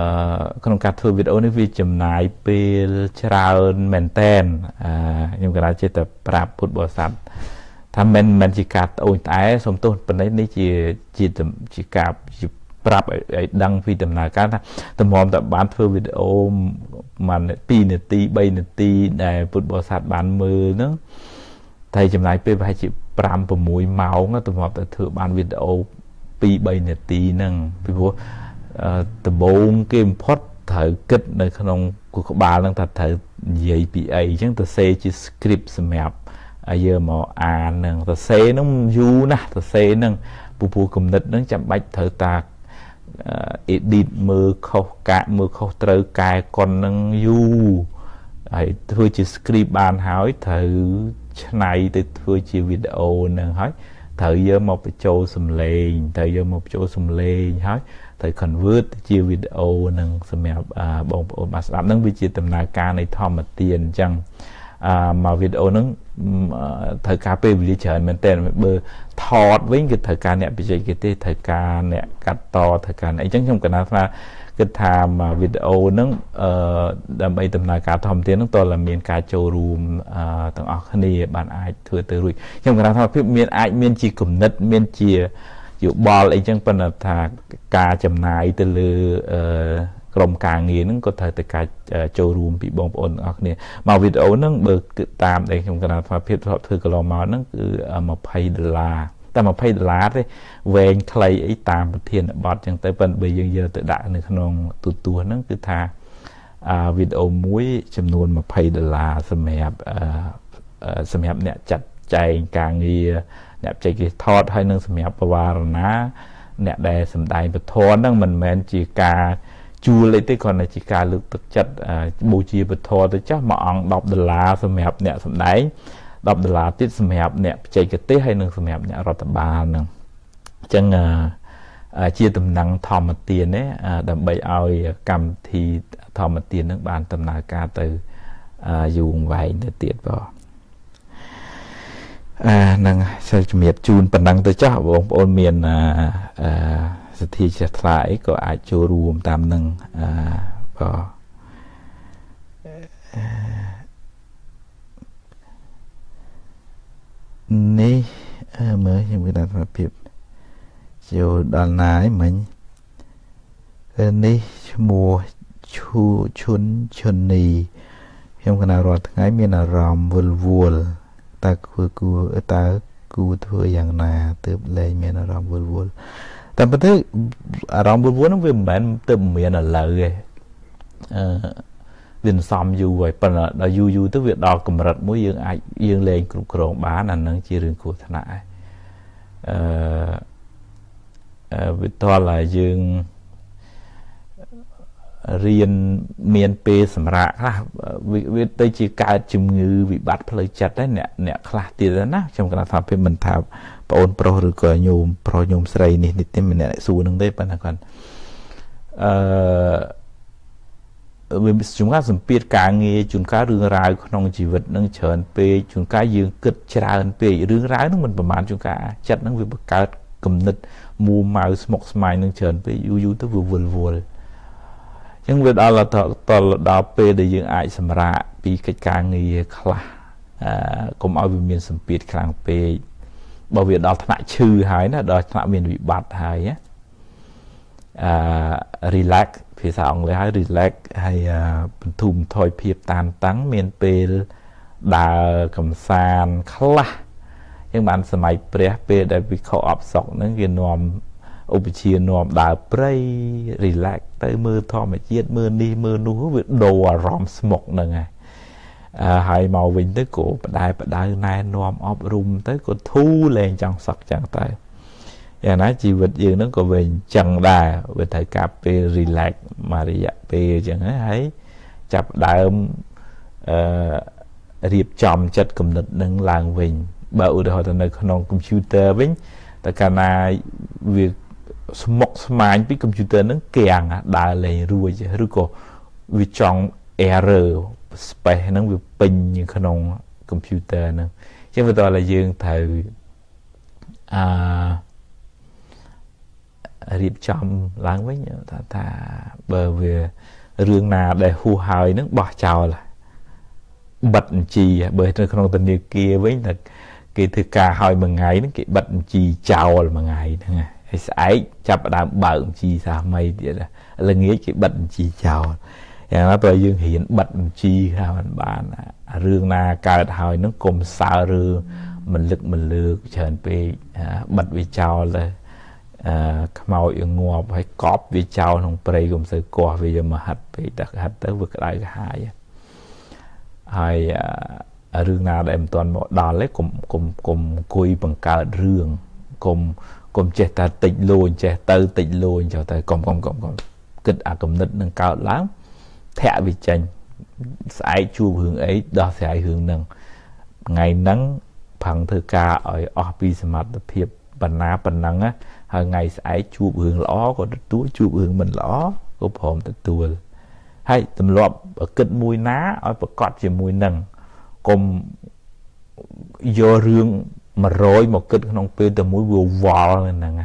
ក្នុងការធ្វើវីដេអូនេះវាចំណាយពេលច្រើនមែនតែនអឺខ្ញុំកណាត់ចេះតែប្រាប់ពុទ្ធបរិស័ទថាមិនមិនជាការត្អូញត្អែសូមទោសប៉ុន្តែនេះជាជាជាការជាប្រាប់ឲ្យដឹងពីដំណើរការថាតម្រាំតែបានធ្វើវីដេអូមួយ2នាទី3នាទីដែលពុទ្ធបរិស័ទបានមើលហ្នឹង តែចំណាយពេលប្រហែលជា5 6ម៉ោងទៅមកទៅធ្វើបានវីដេអូ2 3នាទីហ្នឹងពីព្រោះដំបូងគេបំផុតត្រូវគិតនៅក្នុងគូក្បាលហ្នឹងថាត្រូវនិយាយពីអីអញ្ចឹងទៅសេជា script សម្រាប់ឲ្យយើងមកអានហ្នឹងទៅសេហ្នឹងយូរណាស់ទៅសេហ្នឹងពពោះគំនិតហ្នឹងចាំបាច់ត្រូវតា edit មើលខុសកាកមើលខុសត្រូវកែកុនហ្នឹងយូរ ហើយធ្វើជា script បានហើយត្រូវឆ្នៃទៅធ្វើជាវីដេអូនឹងហើយត្រូវយកមកបញ្ចូលសំឡេងត្រូវយកមកបញ្ចូលសំឡេងហើយត្រូវ convert ទៅជាវីដេអូនឹងសម្រាប់បងប្អូនបានស្ដាប់នឹងវាជាដំណើរការនៃធម្មទានអញ្ចឹងអឺមកវីដេអូហ្នឹងត្រូវការពេលវេលាច្រើនមែនទែនបើថតវិញគឺត្រូវការអ្នកបច្ចេកទេសត្រូវការអ្នកកាត់តត្រូវការអីចឹងខ្ញុំកណាថា គិតថាវីដេអូហ្នឹងអឺដើម្បីដំណើរការធម្មទានហ្នឹងតើមានការចូលរួមទាំងអស់គ្នាបានអាចធ្វើទៅរួចខ្ញុំគិតថាភាពមានអាចមានជាគំនិតមានជាយោបល់អីចឹងប៉ុន្តែថាការចំណាយទៅលើអឺក្រុមការងារហ្នឹងក៏ត្រូវតែការចូលរួមពីបងប្អូនទាំងអស់គ្នាមកវីដេអូហ្នឹងបើគឺតាមដែលខ្ញុំគណៈថាភាពធ្លាប់ធ្វើកន្លងមកហ្នឹងគឺ20ដុល្លារ តែ20ដុល្លារទេវែងខ្លីអីតាមប្រធានបទចឹងទៅប៉ុន្តែបើយើងយកទៅដាក់នៅក្នុងទូទួហ្នឹងគឺថាអាវីដេអូមួយចំនួន20ដុល្លារសម្រាប់សម្រាប់អ្នកចាត់ចែងការងារអ្នកបច្ចេកទេសថតហើយនឹងសម្រាប់បវារណា អ្នកដែលសម្ដែងពធហ្នឹងមិនមែនជាការជួលអីទេគ្រាន់តែជាការលើកទឹកចិត្តបូជាពធទៅចាស់មួយអង្គ10ដុល្លារសម្រាប់អ្នកសម្ដែង 10ដុល្លារទៀតសម្រាប់អ្នកបច្ចេកទេសហើយនិងសម្រាប់អ្នករដ្ឋបាលហ្នឹងអញ្ចឹងជាដំណឹងធម្មទានណាដើម្បីឲ្យកម្មវិធីធម្មទាននឹងបានដំណើរការទៅយូរវែងទៅទៀតបងអានឹងសូមជំរាបជូនប៉ុណ្ណឹងទៅចោះបងប្អូនមានអឺសទ្ធាជ្រះថ្លាអីក៏អាចចូលរួមតាមនឹងអឺបង នេះមើលខ្ញុំគិតថាភាពចូលដល់ណាយមិញនេះឈ្មោះឈូឈុនឈុននីខ្ញុំកណារាល់ថ្ងៃមានអារម្មណ៍វល់វល់តើគួរគួរតើគួរធ្វើយ៉ាងណាទើបលែងមានអារម្មណ៍វល់វល់តែប៉ុន្តែអារម្មណ៍វល់វល់ហ្នឹងវាមិនមែនទើបមានឥឡូវទេអឺ វាសំយូរហើយប៉ុន្តែដល់យូរយូរទៅវាដល់កម្រិតមួយយើងអាចយើងលែងគ្រប់គ្រងបានអានឹងជារឿងគ្រោះថ្នាក់ហើយអឺវាតលឲ្យយើងរៀនមានពេលសម្រាប់ខ្លះវាទៅជាកើតជំងឺវិបត្តិផ្លូវចិត្តដែរអ្នកអ្នកខ្លះទៀតណាខ្ញុំគិតថាពេលមិនថាប្អូនប្រុសឬក៏ញោមប្រុសញោមស្រីនេះនេះទេម្នាក់សួរនឹងទេប៉ុន្តែគាត់អឺ វាជួនកាលសម្ពាធការងារជួនកាលរឿងរ៉ាវក្នុងជីវិតនឹងច្រើនពេកជួនកាលយើងគិតច្រើនពេករឿងរ៉ាវនឹងមិនប្រមាណជួនកាលចិត្តនឹងវាបង្កើតគំនិតមួម៉ៅស្មុគស្មាញនឹងច្រើនពេកយូរយូរទៅវាវល់វល់ចឹងវាដល់ដល់ដល់ពេលដែលយើងអាចសម្រាកពីកិច្ចការងារខ្លះអឺកុំឲ្យវាមានសម្ពាធខ្លាំងពេកបើវាដល់ថ្នាក់ឈឺហើយណាដល់ថ្នាក់មានវិបត្តិហើយណាអឺ relax ភាសាអង់គ្លេសហៅ relax ហើយបន្ធូរបន្ថយភាពតានតឹងមានពេលដើរកំសាន្តខ្លះយើងបានសម័យព្រះពេលដែលវិខអបសុកហ្នឹងគេនាំឧបជានាំដើរព្រៃ relax ទៅមើលធម្មជាតិមើលនេះមើលនោះវាដូរអារម្មណ៍ស្មុកហ្នឹងហើយអឺហើយមកវិញទៅក៏បដែបដៅណែនាំអប់រំទៅក៏ធូរលែងចង់សឹកចឹងទៅ យ៉ាងណាជីវិតយើងហ្នឹងក៏វិញចឹងដែរវាត្រូវការពេល relax មករយៈពេលចឹងហើយចាប់ដើមអឺរៀបចំចិត្តគំនិតនឹងឡើងវិញបើឧទាហរណ៍ទៅនៅក្នុង computer វិញតែកាលណាវាស្មុកស្មាញពីកុំព្យូទ័រហ្នឹងគាំងដើរលេងរួចឬក៏វាចង់ error space ហ្នឹងវាពេញក្នុងកុំព្យូទ័រហ្នឹងអញ្ចឹងវាតើយើងត្រូវអឺ រៀបចំឡើងវិញថាថាបើវារឿងណាដែលហួសហើយហ្នឹងបោះចោលបិទបញ្ជីបើនៅក្នុងធនាគារវិញតែគេធ្វើការឲ្យមួយថ្ងៃហ្នឹងគេបិទបញ្ជីចោលមួយថ្ងៃហ្នឹងហើយស្អែកចាប់ដើមបើកបញ្ជីសាថ្មីទៀតល្ងាចគេបិទបញ្ជីចោលយ៉ាងណាបើយើងរៀនបិទបញ្ជីថាมันបានរឿងណាកើតហើយនឹងកុំសើរឿងមិនលឹកមិនលើកច្រើនពេកបិទវាចោលទៅអឺ ខ្មោចងាប់ហើយកប់វាចោលក្នុងព្រៃកុំសូវកោះវាយកមកហាត់ពេកតែហាត់ទៅវាក្តៅក្រហាយហើយរឿងណាដែលមិនទាន់មកដល់ទេកុំកុំកុំអង្គុយបង្កើតរឿងកុំកុំចេះតែតិចលួញចេះទៅតិចលួញចុះទៅកុំកុំកុំកុំគិតអាគំនិតនឹងកើតឡើងធាក់វាចេញស្អែកជួបរឿងអីដោះស្រាយរឿងហ្នឹងថ្ងៃហ្នឹងផឹងធ្វើការឲ្យអស់ពីសមត្ថភាពបណ្ណាប៉ុណ្ណឹង ហើយថ្ងៃស្អែកជួបរឿងល្អក៏ទទួលជួបរឿងមិនល្អក៏ព្រមទទួលហើយទម្លាប់គិតមួយណាឲ្យប្រកបជាមួយនឹងកុំយករឿង100មកគិតក្នុងពេលតែមួយវាវល់ហ្នឹង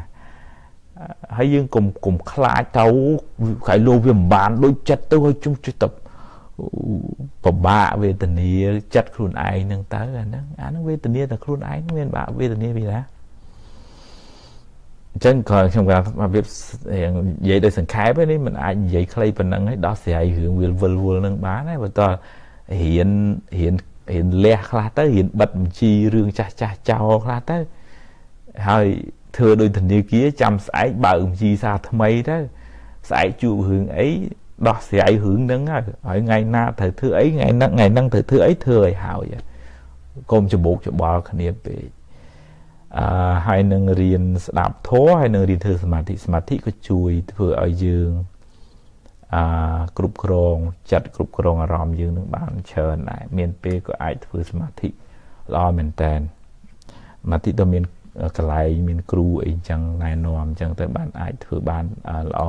ហើយយើងកុំកុំខ្លាចទៅខៃលោវាមិនបានដូចចិត្តទៅឲ្យជុំចិត្តទៅពិបាកវេទនាចិត្តខ្លួនឯងហ្នឹងទៅអាហ្នឹងអាហ្នឹងវេទនាតែខ្លួនឯងមានបាក់វេទនាពីណា អញ្ចឹងក៏ខ្ញុំគាត់របៀបរៀងនិយាយដោយសង្ខេបនេះมันអាចនិយាយខ្លីប៉ុណ្ណឹងហើយដោះស្រាយរឿងវិលវិលវល់នឹងបានហើយបើតរៀនរៀនរៀនលះខ្លះទៅរៀនបិទបញ្ជីរឿងចាស់ចាស់ចោលខ្លះទៅហើយធ្វើដោយធនាគារចាំស្អែកបើកបញ្ជីសារថ្មីទៅស្អែកជួបរឿងអីដោះស្រាយរឿងហ្នឹងហើយហើយថ្ងៃណាត្រូវធ្វើអីថ្ងៃហ្នឹងថ្ងៃហ្នឹងត្រូវធ្វើអីធ្វើឲ្យហើយកុំច្បោកច្បល់គ្នាពេក អឺហើយនឹងរៀនស្ដាប់ធម៌ហើយនឹងរៀនធ្វើសមាធិសមាធិក៏ជួយធ្វើឲ្យយើងអឺគ្រប់គ្រងចិត្តគ្រប់គ្រងអារម្មណ៍យើងនឹងបានច្រើនដែរមានពេលក៏អាចធ្វើសមាធិល្អមែនតើមកទីទៅមានកន្លែងមានគ្រូអីចឹងណែនាំអញ្ចឹងទៅបានអាចធ្វើបានល្អ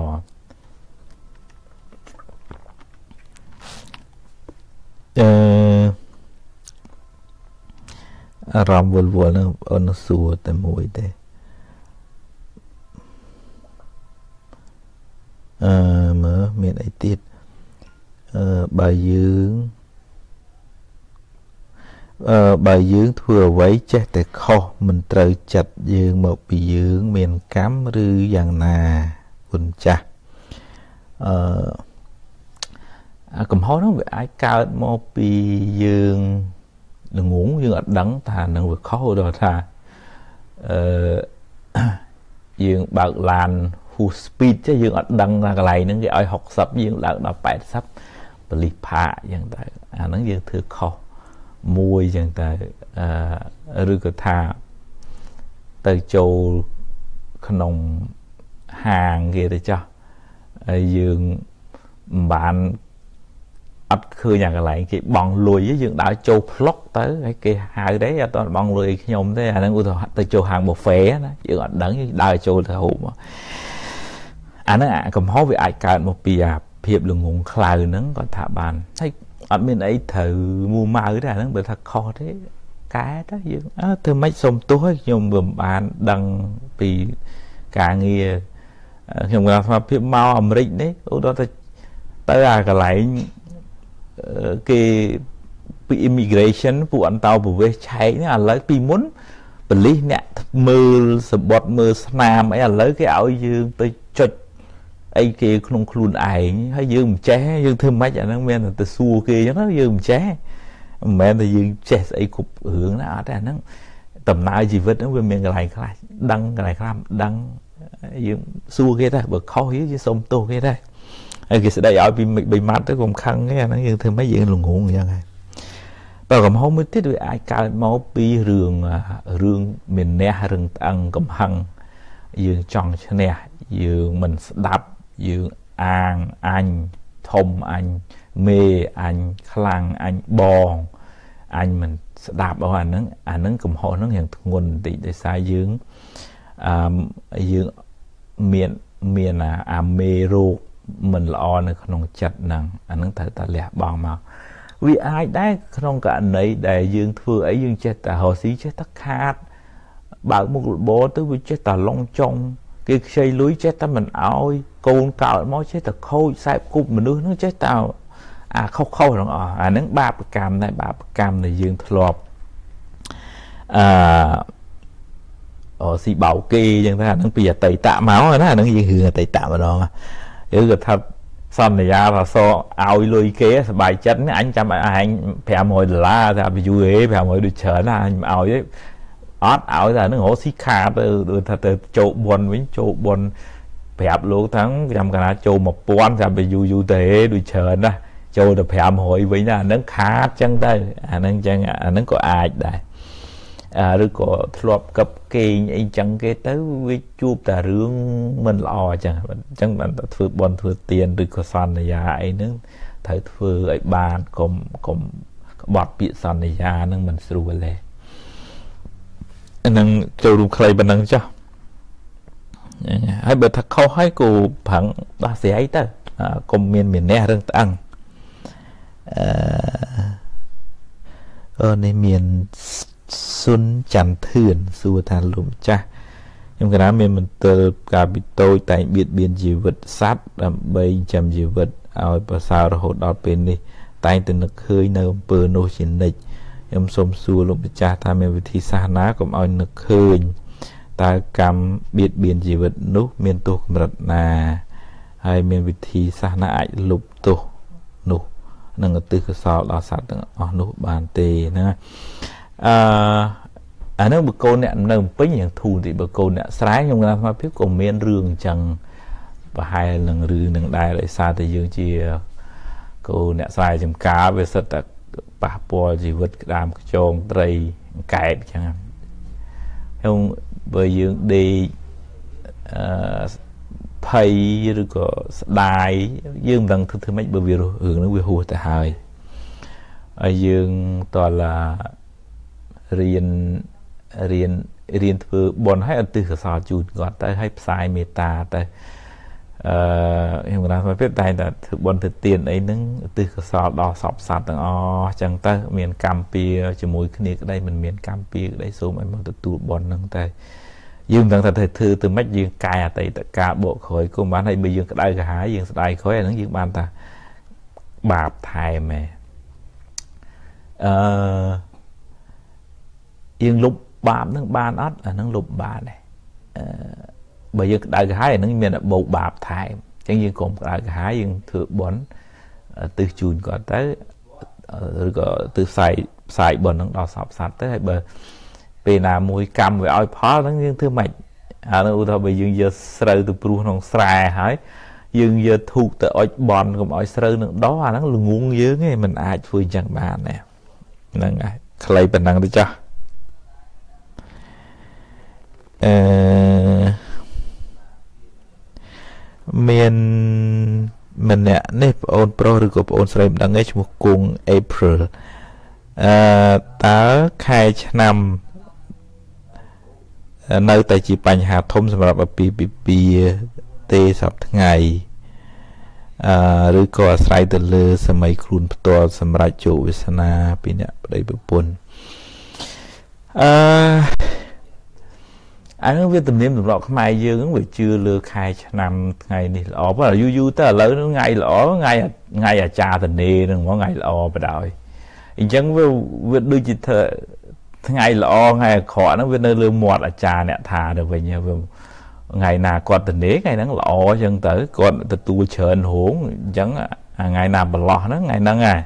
អឺ អារម្មណ៍វល់វល់នឹងអូនសួរតែមួយទេអឺមើលមានអីទៀតអឺបើយើងអឺបើយើងធ្វើអ្វីចេះតែខុសមិនត្រូវចិត្តយើងមកពីយើងមានកម្មឬយ៉ាងណាគុណចាស់អឺអាកំហុសហ្នឹងវាអាចកើតមកពីយើង ល្ងងយើងអត់ដឹងថានឹងវាខុសដល់ថាអឺយើងបើកឡាន full speed ចេះយើងអត់ដឹងថាកន្លែងហ្នឹងគេឲ្យ60យើងឡើងដល់80បលិសផាកអញ្ចឹងទៅអាហ្នឹងយើងធ្វើខុសមួយអញ្ចឹងទៅអឺឬក៏ថាទៅចូលក្នុងហាងគេទៅចោះហើយយើងមិនបាន អត់ឃើញអាកន្លែងគេបងលុយយើងដើរចូលផ្លុកទៅហើយគេហៅដែរអត់តបងលុយខ្ញុំទេអាហ្នឹងឧទាហរណ៍ទៅចូលហាងប៊ូហ្វេណាយើងអត់ដឹងយើងដើរចូលទៅហូបអាហ្នឹងអាកំហុសវាអាចកើតមកពីអាភាពល្ងងខ្លៅហ្នឹងគាត់ថាបានហើយអត់មានអីត្រូវមួម៉ៅទេអាហ្នឹងបើថាខុសទេកែទៅយើងអើធ្វើម៉េចសុំទោសឲ្យខ្ញុំមិនបានដឹងពីការងារខ្ញុំគាត់ថាភាពមកអាមេរិកនេះឧទាហរណ៍ទៅទៅអាកន្លែង គេពី immigration ពួកអន្តោប្រវេសន៍ឆែកនេះឥឡូវពីមុនបលិសអ្នកមើលសម្បត្តិមើលស្នាមអីឥឡូវគេឲ្យយើងទៅចុចអីគេក្នុងខ្លួនឯងហើយយើងមិនចេះយើងធ្វើម៉េចអាហ្នឹងមានតែទៅសួរគេអញ្ចឹងយើងមិនចេះមិនមែនតែយើងចេះស្អីគ្រប់រឿងណាអត់ទេអាហ្នឹងដំណើរជីវិតហ្នឹងវាមានកន្លែងខ្លះដឹងកន្លែងខ្លះមិនដឹងយើងសួរគេដែរបើខុសយើងសុំទោសគេដែរ ហើយគេស្ដីឲ្យពីបីម៉ាត់ទៅកុំខឹងទេអាហ្នឹងយើងធ្វើម៉េចយើងល្ងងអញ្ចឹងហើយបើកំហុសមួយទៀតវាអាចកើតមកពីរឿងរឿងមានះរឿងត្អឹងកំហឹងយើងចង់ឈ្នះយើងមិនស្ដាប់យើងអាងអញធំអញមេអញខ្លាំងអញបងអញមិនស្ដាប់អស់អាហ្នឹងអាហ្នឹងកំហុសហ្នឹងយ៉ាងធ្ងន់បន្តិចដោយសារយើងអឺយើងមានមានអាមេរោគ មិនល្អនៅក្នុងចិត្តហ្នឹងអាហ្នឹងត្រូវតែលះបង់មកវាអាចដែរក្នុងករណីដែលយើងធ្វើអីយើងចេះតែរស់ស៊ីចេះតែខាតបើកមុខរបរទៅវាចេះតែឡងចុងគេខ្ចីលុយចេះតែមិនអោយកូនកោតមកចេះតែខូចខ្សែគប់មនុស្សនឹងចេះតែអាខុសខុសទាំងអស់អានឹងបាបកម្មដែរបាបកម្មដែលយើងធ្លាប់អឺអូស៊ីបោគេអញ្ចឹងថាហ្នឹងពីអតីតមកណាហ្នឹងយើងរឿងអតីតម្ដង គឺគាត់ថាសន្យាថាសឲ្យលុយគេសบายចិត្តអញចាំអញ500ដុល្លារថា view ឯង500ដូចច្រើនណាអញមិនឲ្យទេអត់ឲ្យតែនឹងរកស៊ីខាតទៅដូចថាទៅចូលបនវិញចូលបនប្រាប់លោកថាចាំកាលណាចូល1000ចាំទៅយូរយូរទៅដូចច្រើនណាចូលទៅ500វិញណាអានឹងខាតចឹងទៅអានឹងចឹងអានឹងក៏អាចដែរ ឬក៏ធ្លាប់កឹបគេងអីចឹងគេទៅវាជួបតែរឿងមិនល្អចឹងអញ្ចឹងបានតែធ្វើបន់ធ្វើទៀនឬក៏សន្យាអីហ្នឹងត្រូវធ្វើឲ្យបានកុំកុំក្បត់ពាក្យសន្យាហ្នឹងមិនស្រួលទេនឹងចូលរួមខ្លីប៉ុណ្ណឹងចុះហើយបើថាខុសហើយគូប្រឹងដោះស្រាយទៅកុំមានមានះរឿងត្អឹងអឺអូនេះមាន សុនច័ន្ទធឿនសួរថាលោកម្ចាស់ខ្ញុំកណាមានមន្ទិលការពីតូចតែងបៀតបៀនជីវិតសត្វដើម្បីចិញ្ចឹមជីវិតឲ្យប្រសើររហូតដល់ពេលនេះ តែងតែនឹកឃើញនៅអំពើនោះជានិច្ចខ្ញុំសូមសួរលោកម្ចាស់ថាមានវិធីសាស្ត្រណាកុំឲ្យនឹកឃើញតើកម្មបៀតបៀនជីវិតនោះមានទោសកម្រិតណាហើយមានវិធីសាស្ត្រណាអាចលុបទោសនោះនឹងឧទ្ទិសកុសលដល់សត្វទាំងអស់នោះបានទេណា អឺអានោះបកូនអ្នកនៅពេញយ៉ាងធូរទីបកូនអ្នកស្រែខ្ញុំថាស្មារតីក៏មានរឿងអញ្ចឹងប្រហែលនឹងរឿងនឹងដែរដោយសារតែយើងជាកូនអ្នកស្រែចំការវាសិតតែប៉ះពាល់ជីវិតក្តាមខ្យងត្រីកែបអញ្ចឹងខ្ញុំបើយើងដេកអឺភ័យឬក៏ស្ដាយយើងមិនដឹងធ្វើធ្វើម៉េចបើវារឿងហ្នឹងវាហួសទៅហើយហើយយើងតើឡា រៀនរៀនរៀនធ្វើបុណ្យឲ្យឧទ្ទិសកុសលជូនគាត់ទៅឲ្យផ្សាយមេត្តាទៅអឺខ្ញុំកណាស់ពេលតែតែធ្វើបុណ្យធ្វើទានអីហ្នឹងឧទ្ទិសកុសលដល់សពសត្វទាំងអស់អញ្ចឹងទៅ មានកម្មពៀជាមួយគ្នាក្តីមិនមានកម្មពៀក្តីសូមឲ្យមកទទួលបុណ្យហ្នឹងតែយើងមិនដឹងថាធ្វើធ្វើទៅម៉េចយើងកាយអតីតកាលបកក្រោយគុំបានហើយបើយើងក្តៅក្រហាយយើងស្ដាយក្រោយអាហ្នឹងយើងបានថាបាបថែមឯអឺ យើងលុបបាបនឹងបានអត់អានឹងលុបបានដែរអឺបើយើងក្តៅក្រហាយអានឹងមានបោកបាបថែមអញ្ចឹងយើងកុំក្តៅក្រហាយយើងធ្វើបន់ទិសជូនគាត់ទៅឬក៏ទិសផ្សាយផ្សាយបន់នឹងដល់សពសត្វទៅហើយបើពេលណាមួយកម្មវាឲ្យផលហ្នឹងយើងធ្វើម៉េចអានោះឧទាហរណ៍បើយើងយកស្រូវទៅព្រួសក្នុងស្រែហើយយើងយកធូបទៅអុចបន់កុំឲ្យស្រូវនឹងដោះអាហ្នឹងល្ងងយើងឯងมันអាចធ្វើអញ្ចឹងបានណាហ្នឹងហើយខ្លីប៉ុណ្ណឹងទៅចាស់ អឺមានម្នាក់នេះប្អូនប្រុសឬក៏ប្អូនស្រីមិនដឹងទេឈ្មោះគង់ April អឺតើខែឆ្នាំនៅតែជាបញ្ហាធំសម្រាប់អាពាហ៍ពិពាហ៍ទេសពថ្ងៃអឺឬក៏អាស្រ័យទៅលើសម័យខ្លួនផ្ទាល់សម្រាប់ជោគវាសនាពីអ្នកប្តីប្រពន្ធអឺ អានឹងវាទំនៀមទម្លាប់ខ្មែរយើងវាជឿលើខែឆ្នាំថ្ងៃនេះល្អប៉ុន្តែយូរយូរទៅឥឡូវថ្ងៃល្អថ្ងៃថ្ងៃអាចារ្យតនេនឹងហ្មងថ្ងៃល្អបដ ாய் អញ្ចឹងវាវាដូចជាធ្វើថ្ងៃល្អថ្ងៃអាក្រក់ហ្នឹងវានៅលើមាត់អាចារ្យអ្នកថាទៅវិញវាថ្ងៃណាគាត់តនេថ្ងៃហ្នឹងល្អអញ្ចឹងទៅគាត់ទទួលច្រើនរោងអញ្ចឹងថ្ងៃណាប្រឡោះហ្នឹងថ្ងៃហ្នឹងហើយ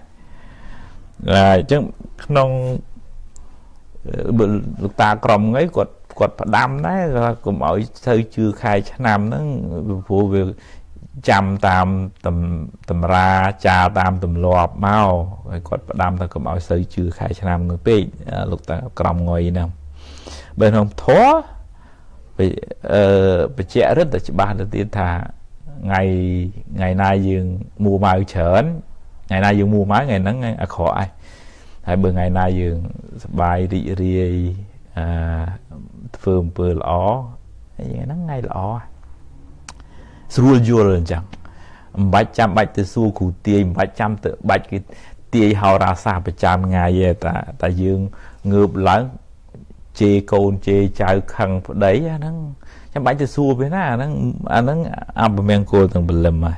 អញ្ចឹងក្នុងលោកតាក្រមហ្នឹងគាត់ គាត់ផ្ដាំដែរគាត់កុំឲ្យទៅជឿខែឆ្នាំហ្នឹងព្រោះវាចាំតាមតម្រាចាតាមទម្លាប់មកហើយគាត់ផ្ដាំថាកុំឲ្យសូវជឿខែឆ្នាំនោះពេកលោកតាក្រំងុយហ្នឹងបើក្នុងធေါ်អឺបញ្ជាក់រឹតតែច្បាស់ទៅទៀតថាថ្ងៃថ្ងៃណាយើងមួម៉ៅច្រើនថ្ងៃណាយើងមួម៉ៅថ្ងៃហ្នឹងអាក្រក់ហើយហើយបើថ្ងៃណាយើងសบายរីករាយអឺ ធ្វើអំពើល្អហ្នឹងថ្ងៃល្អស្រួលយល់អញ្ចឹងមិនបាច់ចាំបាច់ទៅសួរគ្រូទាយមិនបាច់ចាំទៅបាច់គេទាយហោរាសាប្រចាំថ្ងៃទេតែតែយើងងើបឡើងជេរកូនជេរចៅខឹងប្តីអាហ្នឹងចាំបាច់ទៅសួរពេលណាអាហ្នឹងអាហ្នឹងអបមង្គលទាំងព្រលឹមហើយ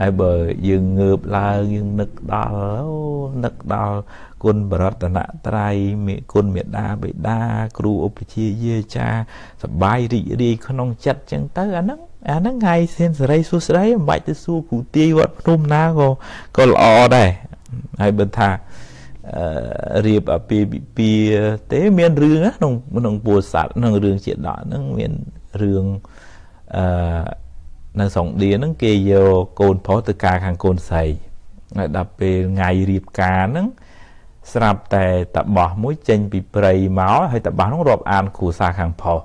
ហើយបើយើងងើបឡើងយើងនឹកដល់អូនឹកដល់គុណបរតនត្រ័យមេគុណមេដាបិតាគ្រូឧបជាយាចាសបាយរីករាយក្នុងចិត្តចឹងទៅអាហ្នឹងអាហ្នឹងថ្ងៃសៀនសេរីសួស្ដីមិនបាច់ទៅសួរគ្រូទាយវត្តភ្នំណាក៏ក៏ល្អដែរហើយបើថាអឺរៀបអាពាហ៍ពិពាហ៍ទេមានរឿងក្នុងក្នុងពោធិ៍សាត់ក្នុងរឿងជាដកហ្នឹងមានរឿងអឺ នៅសង្ឌៀនហ្នឹងគេយកកូនប្រុសទៅការខាងកូនស្រីហើយដល់ពេលថ្ងៃរៀបការហ្នឹងស្រាប់តែតបោះមួយចេញពីព្រៃមកហើយតបោះនោះរាប់អានគ្រួសារខាងផុស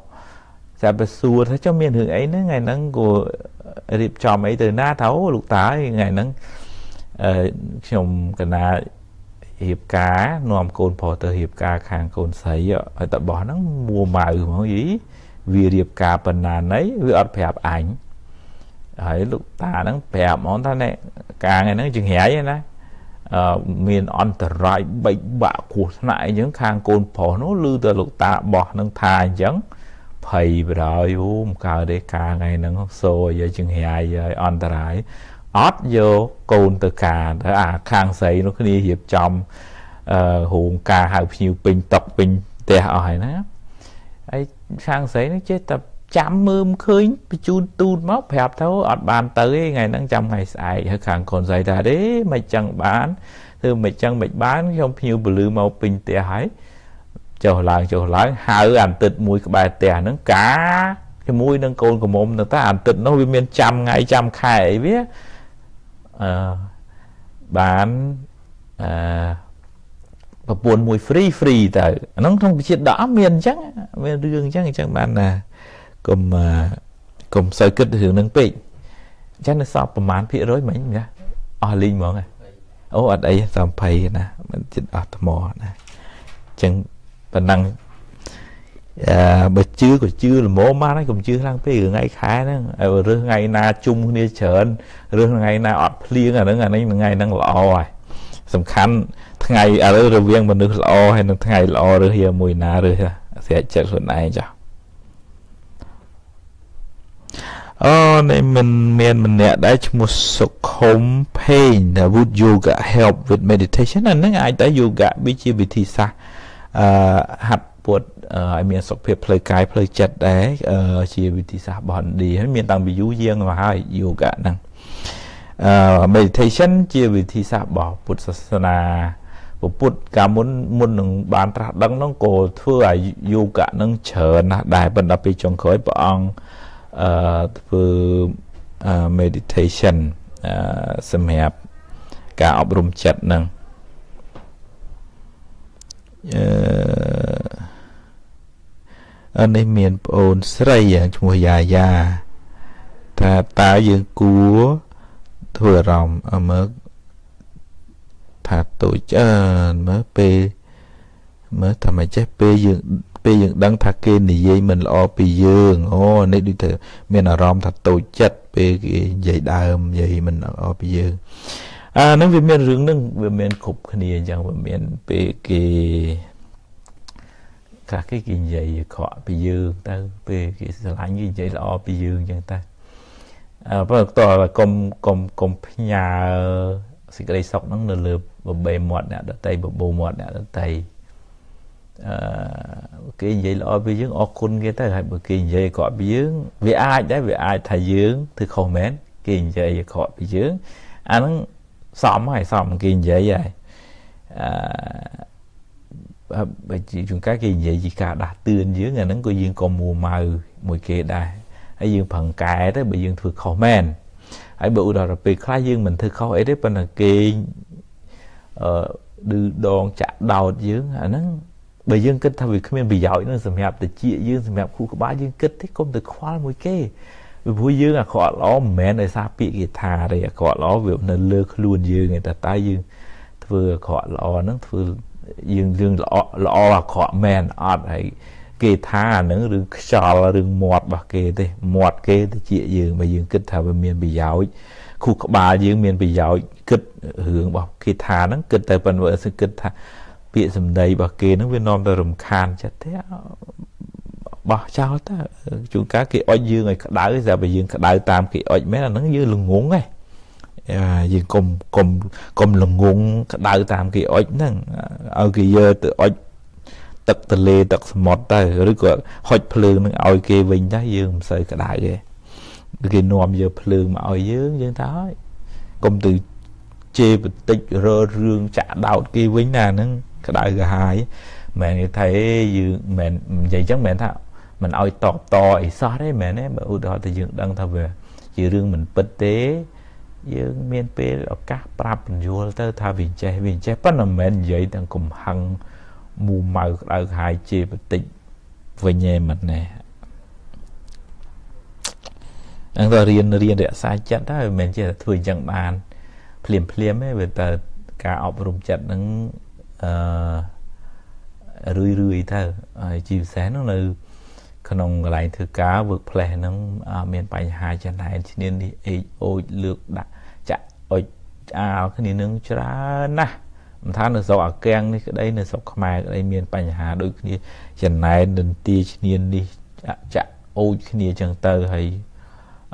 ចាប់ទៅសួរថាចុះមានរឿងអីហ្នឹងថ្ងៃហ្នឹងគួររៀបចំអីទៅណាថាអូលោកតាថ្ងៃហ្នឹងអឺខ្ញុំកណារៀបការនាំកូនប្រុសទៅរៀបការខាងកូនស្រីហើយតបោះហ្នឹងមួម៉ៅហ្មងយីវារៀបការប៉ុណ្ណាណីវាអត់ប្រាប់អញ ហើយលោកតាហ្នឹងប្រាប់ហ្មងថានេះការថ្ងៃហ្នឹងចង្រៃណាមានអន្តរាយបែកបាក់គ្រោះថ្នាក់អីចឹងខាងកូនប្រុសនោះឮតែលោកតាបោះនឹងថាអញ្ចឹងភ័យបរយអូមិនកើតទេការថ្ងៃហ្នឹងសូឲ្យចង្រៃឲ្យអន្តរាយអត់យកកូនទៅការទៅអាខាងស្រីនោះគ្នារៀបចំអឺរោងការហៅភ្ញៀវពេញតុកពេញផ្ទះអស់ហើយណាហើយខាងស្រីនេះចេះតែ ចាំមើលឃើញបញ្ជូនទូតមកប្រាប់ទៅអត់បានទៅទេថ្ងៃហ្នឹងចាំថ្ងៃស្អែកហើយខាងកូនស្រីថាទេមិនចឹងបានធ្វើមិនចឹងមិនបានខ្ញុំភ្ញៀវពលឺមកពេញផ្ទះហើយចុះឡើងចុះឡើងហៅអានទឹកមួយក្បែរផ្ទះហ្នឹងកាជាមួយនឹងកូនកំមុំទៅតាអានទឹកនោះវាមានចាំថ្ងៃចាំខែអីវាអឺបានអឺប្រពន្ធមួយ free free ទៅអាហ្នឹងក្នុងវិជាដកមានអញ្ចឹងមានរឿងអញ្ចឹងអញ្ចឹងបានណា កុំកុំសូវគិតរឿងហ្នឹងពេកអញ្ចឹងនៅសល់ប្រហែលភាគរយមិញណាអស់លីងហ្មងអូអត់អីសំភ័យណាមិនចិត្តអស់ថ្មណាអញ្ចឹងប៉ុណ្ណឹងអឺបើជឿក៏ជឿល្មមបានហើយកុំជឿខ្លាំងពេកថ្ងៃខែហ្នឹងរើសថ្ងៃណាជុំគ្នាច្រើនរើសថ្ងៃណាអត់ភ្លៀងអាហ្នឹងអានេះថ្ងៃហ្នឹងល្អហើយសំខាន់ថ្ងៃឥឡូវរវាងមនុស្សល្អហើយនឹងថ្ងៃល្អរើសជាមួយណារើសស្រេចចិត្តខ្លួនឯងចា អូនេះមិនមានម្នាក់ដែរឈ្មោះសុខុម Pain would yoga help with meditation អាហ្នឹងអាចតែ yoga វាជាវិធីសាស្ត្រអឺហាត់ពុតឲ្យមានសុខភាពផ្លូវកាយផ្លូវចិត្តដែរជាវិធីសាស្ត្ររបស់ឥណ្ឌាហើយមានតាំងពីយូរយាងមកហើយ yoga ហ្នឹងអឺ meditation ជាវិធីសាស្ត្ររបស់ពុទ្ធសាសនាពុទ្ធកាលមុនមុននឹងបានត្រាស់ដឹងហ្នឹងក៏ធ្វើឲ្យយូកៈហ្នឹងច្រើនណាស់ដែរប៉ុន្តែពេលចុងក្រោយព្រះអង្គ អឺធ្វើ meditation អឺសម្រាប់ការអប់រំចិត្តហ្នឹងអឺនេះមានប្អូនស្រីឈ្មោះយ៉ាយ៉ាថាតើយើងគួរធ្វើអារម្មណ៍មើលថាតូចច្រើនមើលពេលមើលថាមិនចេះពេលយើង ពេលយើងដឹងថាគេនិយាយមិនល្អពីយើងអូនេះដូចទៅមានអារម្មណ៍ថាតូចចិត្តពេលគេនិយាយដើមនិយាយមិនល្អពីយើងអានឹងវាមានរឿងហ្នឹងវាមានគ្រប់គ្នាអញ្ចឹងវាមានពេលគេខ្លះគេគេនិយាយខកពីយើងទៅពេលគេស្រឡាញ់គេនិយាយល្អពីយើងអញ្ចឹងទៅអើបើតើកុំកុំកុំផ្ញើសេចក្តីសុខហ្នឹងនៅលើបបេមាត់អ្នកដតីបបោមាត់អ្នកដតី អឺគេនិយាយល្អពីយើងអរគុណគេទៅហើយបើគេនិយាយគាត់ពីយើងវាអាចដែរវាអាចថាយើងធ្វើខុសមែនគេនិយាយគាត់ពីយើងអាហ្នឹងសមហើយសមគេនិយាយហើយអឺបើជួនកាលគេនិយាយជាការដាស់តឿនយើងអាហ្នឹងក៏យើងក៏មួម៉ៅមួយគេដែរហើយយើងប្រឹងកែទៅបើយើងធ្វើខុសមែនហើយបើឧទាហរណ៍ពេលខ្លះយើងមិនធ្វើខុសអីទេប៉ុន្តែគេអឺឌឺដងចាក់ដោតយើងអាហ្នឹង បើយើងគិតថាវាគ្មានប្រយោជន៍នឹងសម្រាប់តិចយើងសម្រាប់គូក្បាលយើងគិតទេកុំទៅខ្វល់មួយគេពីព្រោះយើងអាក្រក់ល្អមិនមែនដោយសារពាក្យគេថាទេអាក្រក់ល្អវានៅលើខ្លួនយើងឯតែតែយើងធ្វើអាក្រក់ល្អហ្នឹងធ្វើយើងរឿងល្អល្អអាក្រក់មែនអត់ហើយគេថាអាហ្នឹងរឿងខ្យល់រឿងមាត់របស់គេទេមាត់គេទៅជាយើងបើយើងគិតថាវាមានប្រយោជន៍គូក្បាលយើងមានប្រយោជន៍គិតរឿងរបស់គេថាហ្នឹងគិតតែប៉ុន្តែគិតថា ពាក្យសម្ដីរបស់គេហ្នឹងវានាំទៅរំខានចិត្តទេបោះចោលតើជួនកាលគេអុចយើងឲ្យក្តៅតែបើយើងក្តៅតាមគេអុចមែនអាហ្នឹងយើងល្ងងហ៎យើងកុំកុំកុំល្ងងក្តៅតាមគេអុចហ្នឹងឲ្យគេយកទៅអុចទឹកទលេទឹកសមុទ្រទៅឬក៏ហុចភ្លើងនឹងឲ្យគេវិញដែរយើងមិនសូវក្តៅទេគេនាំយកភ្លើងមកឲ្យយើងយើងថាហើយកុំទៅជេរបន្តិចរើរឿងចាក់ដោតគេវិញណាហ្នឹង ក្តៅក្រហាយមិនមែនថាយើងមិននិយាយចឹងមិនមែនថាមិនឲ្យតបតអីសោះទេមែនទេបើឧទាហរណ៍ទៅយើងដឹងថាវាជារឿងមិនពិតទេយើងមានពេលឱកាសប្រាប់បញ្យល់ទៅថាវាចេះវាចេះប៉ុន្តែមិនមែននិយាយទាំងកំហឹងមូម៉ៅក្តៅក្រហាយជេរបន្តិចវិញឯមិនណែអង្គទៅរៀនរៀនរក្សាចិត្តទៅមិនមែនជាធ្វើអញ្ចឹងបាន ភ្លាមភ្លាមទេវាទៅការអប់រំចិត្តនឹង អឺរឿយរឿយទៅហើយជាពិសេសនោះនៅក្នុងកន្លែងធ្វើការ workplace ហ្នឹងមានបញ្ហាចំណែនឈ្នាននេះអេកអូចលើកដាក់ចាក់អុចអាលគ្នានឹងច្រើនណាស់មិនថានៅស្រុកអាកាំងនេះក្តីនៅស្រុកខ្មែរក្តីមានបញ្ហាដូចគ្នាចំណែននន្ទាឈ្នាននេះចាក់អូចគ្នាចឹងទៅហើយ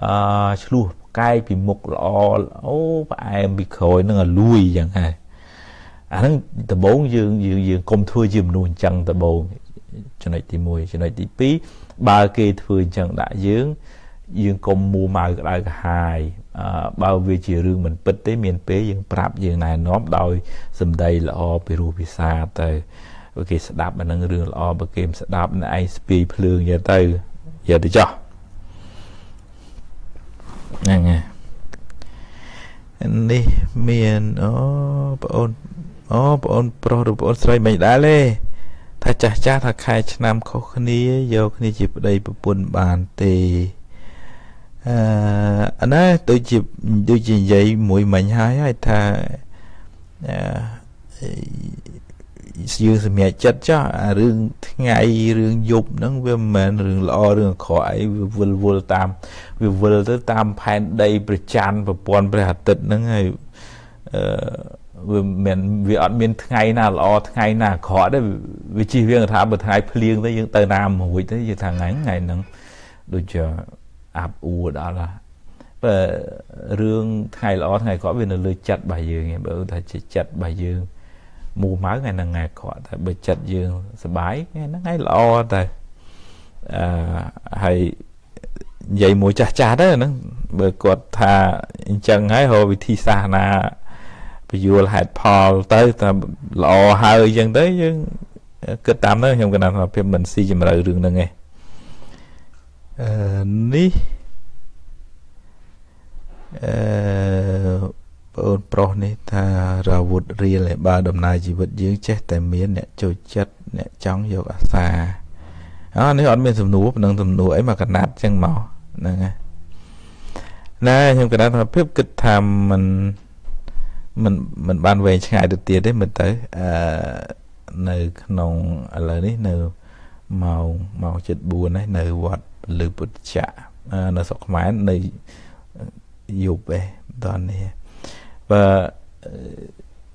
អឺឆ្លោះកែកពីមុខល្អអូផ្អែមពីក្រោយនឹងឲ្យលួយចឹងហើយ អាហ្នឹងដំបូងយើងយើងយើងកុំធ្វើជាមនុស្សអញ្ចឹងដំបូងចំណុចទី1ចំណុចទី2បើគេធ្វើអញ្ចឹងដាក់យើងយើងកុំមួម៉ៅក្តៅក្រហាយបើវាជារឿងមិនពិតទេមានពេលយើងប្រាប់យើងណែនាំដោយសម្ដីល្អពីរោះពិសាទៅបើគេស្ដាប់អានឹងរឿងល្អបើគេមិនស្ដាប់ណែឯងស្ពាយភ្លើងយកទៅយកទៅចោះហ្នឹងហើយនេះមានអូបងអូន អូបងអូនប្រុសឬបងអូនស្រីមិនដែរទេថាចាស់ចាស់ថាខែឆ្នាំខុសគ្នាយកគ្នាជាប្តីប្រពន្ធបានទេអឺអាណាដូចជាដូចជានិយាយមួយមិញហើយហើយថាយើងសម្រេចចិត្តចោះអារឿងថ្ងៃរឿងយប់ហ្នឹងវាមិនមែនរឿងល្អរឿងអាក្រក់អីវាវិលវល់តាមវាវិលទៅតាមផែនដី ប្រច័នប្រព័ន្ធព្រះអាទិត្យហ្នឹងហើយអឺ វាមិនវាអត់មានថ្ងៃណាល្អថ្ងៃណាអាក្រក់ទេវាជិះវាថាបើថ្ងៃភ្លៀងទៅយើងទៅណាមួយទៅយើងថាថ្ងៃថ្ងៃហ្នឹងដូចជាអាប់អួរដល់បើរឿងថ្ងៃល្អថ្ងៃអាក្រក់វានៅលើចិត្តរបស់យើងឯងបើថាជាចិត្តរបស់យើងមូម៉ៅថ្ងៃហ្នឹងថ្ងៃអាក្រក់តែបើចិត្តយើងសុបាយថ្ងៃហ្នឹងថ្ងៃល្អតែអឺហើយនិយាយមួយចាស់ចាស់ទៅហ្នឹងបើគាត់ថាអញ្ចឹងហើយរកវិធីសាស្ត្រណា ពយល់ហេតុផលទៅតែល្អហើយអញ្ចឹងទៅយើងគិតតាមទៅខ្ញុំគណនាថាភាពមិនស៊ីជម្រៅរឿងហ្នឹងឯងអឺនេះអឺបងប្រុសនេះថារាវុធរៀលឲ្យបើដំណើរជីវិតយើងចេះតែមានអ្នកចូលចិត្តអ្នកចង់យកអាសាអូនេះអត់មានសំណួរប៉ុណ្ណឹងសំណួរអីមកកណាត់ចឹងមកហ្នឹងហើយណែខ្ញុំកណាត់ថាភាពគិតថាมัน មិនមិនបានវែងឆ្ងាយទៅទៀតទេមើលទៅអឺនៅក្នុងឥឡូវនេះនៅម៉ោងម៉ោង7:04ហើយនៅវត្តលឺពុទ្ធចៈនៅស្រុកខ្មែរនៅយប់ឯងដល់នេះបើ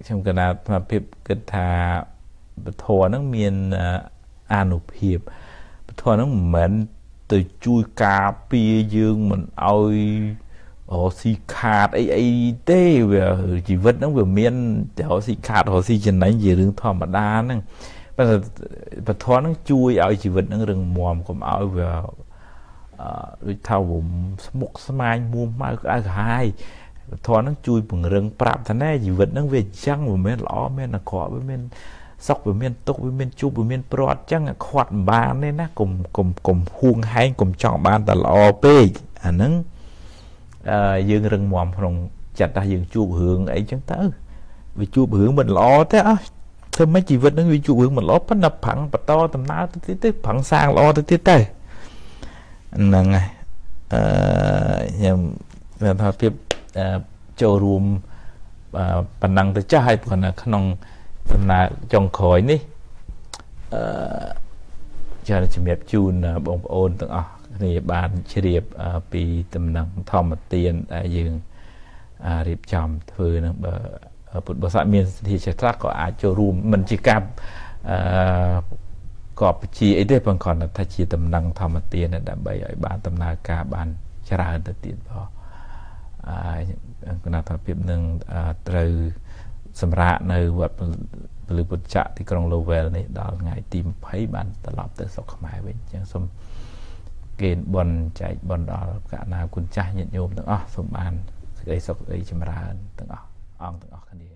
ខ្ញុំកណាតភាពគិតថាពធហ្នឹងមានអានុភាពពធហ្នឹងមិនមែនទៅជួយការពារយើងមិនឲ្យ រកស៊ីខាតអីអីទេវាជីវិតហ្នឹងវាមានតែរកស៊ីខាតរកស៊ីចំណេញជារឿងធម្មតាហ្នឹងប៉ុន្តែពធហ្នឹងជួយឲ្យជីវិតហ្នឹងរឹងមាំកុំឲ្យវាដូចថាវំស្មុកស្មាញមួម៉ៅក្តៅក្រហាយធម៌ហ្នឹងជួយពង្រឹងប្រាប់ថាណែជីវិតហ្នឹងវាអញ្ចឹងវាមិនល្អមានអាក្រក់វាមានសុខវាមានទុក្ខវាមានជួបវាមានប្រត់អញ្ចឹងខាត់មិនបានទេណាកុំកុំកុំហួងហែងកុំចង់បានតែល្អពេកអាហ្នឹងអឺ យើងរឹងមាំក្នុងចិត្តថាយើងជួបរឿងអីចឹងទៅវាជួបរឿងមិនល្អទេអស់ធ្វើម៉េចជីវិតនឹងវាជួបរឿងមិនល្អប៉ុន្តែប្រឹងបន្តដំណើរទៅទៀតទៅប្រឹងសាងល្អទៅទៀតទៅហ្នឹងហើយអឺខ្ញុំមានថាភាពចូលរួមប៉ុណ្ណឹងទៅចាស់ហើយព្រោះក្នុងដំណើរចុងក្រោយនេះអឺចាជំរាបជូនបងប្អូនទាំងអស់ គ្នាបានជ្រាបពីដំណឹងធម្មទានដែលយើងរៀបចំធ្វើនឹងបើពុទ្ធបរិស័ទមានសទ្ធាចេះខ្លះក៏អាចចូលរួមមិនជាការអឺកបជាអីទេប៉ុន្តែគាត់ថាជាដំណឹងធម្មទានដើម្បីឲ្យបានដំណើរការបានច្រើនទៅទៀតផងគណៈថាភាពនឹងត្រូវសម្រាប់នៅវត្តពលិពុទ្ធចក្រទីក្រុង Lowell នេះដល់ថ្ងៃទី20បានត្រឡប់ទៅស្រុកខ្មែរវិញអញ្ចឹងសូម គេបនចែកបនដល់កណាគុណចាស់ញាតិញោមទាំងអស់សូមបានសេចក្តីសុខសេចក្តីចម្រើនទាំងអស់អង្គទាំងអស់គ្នា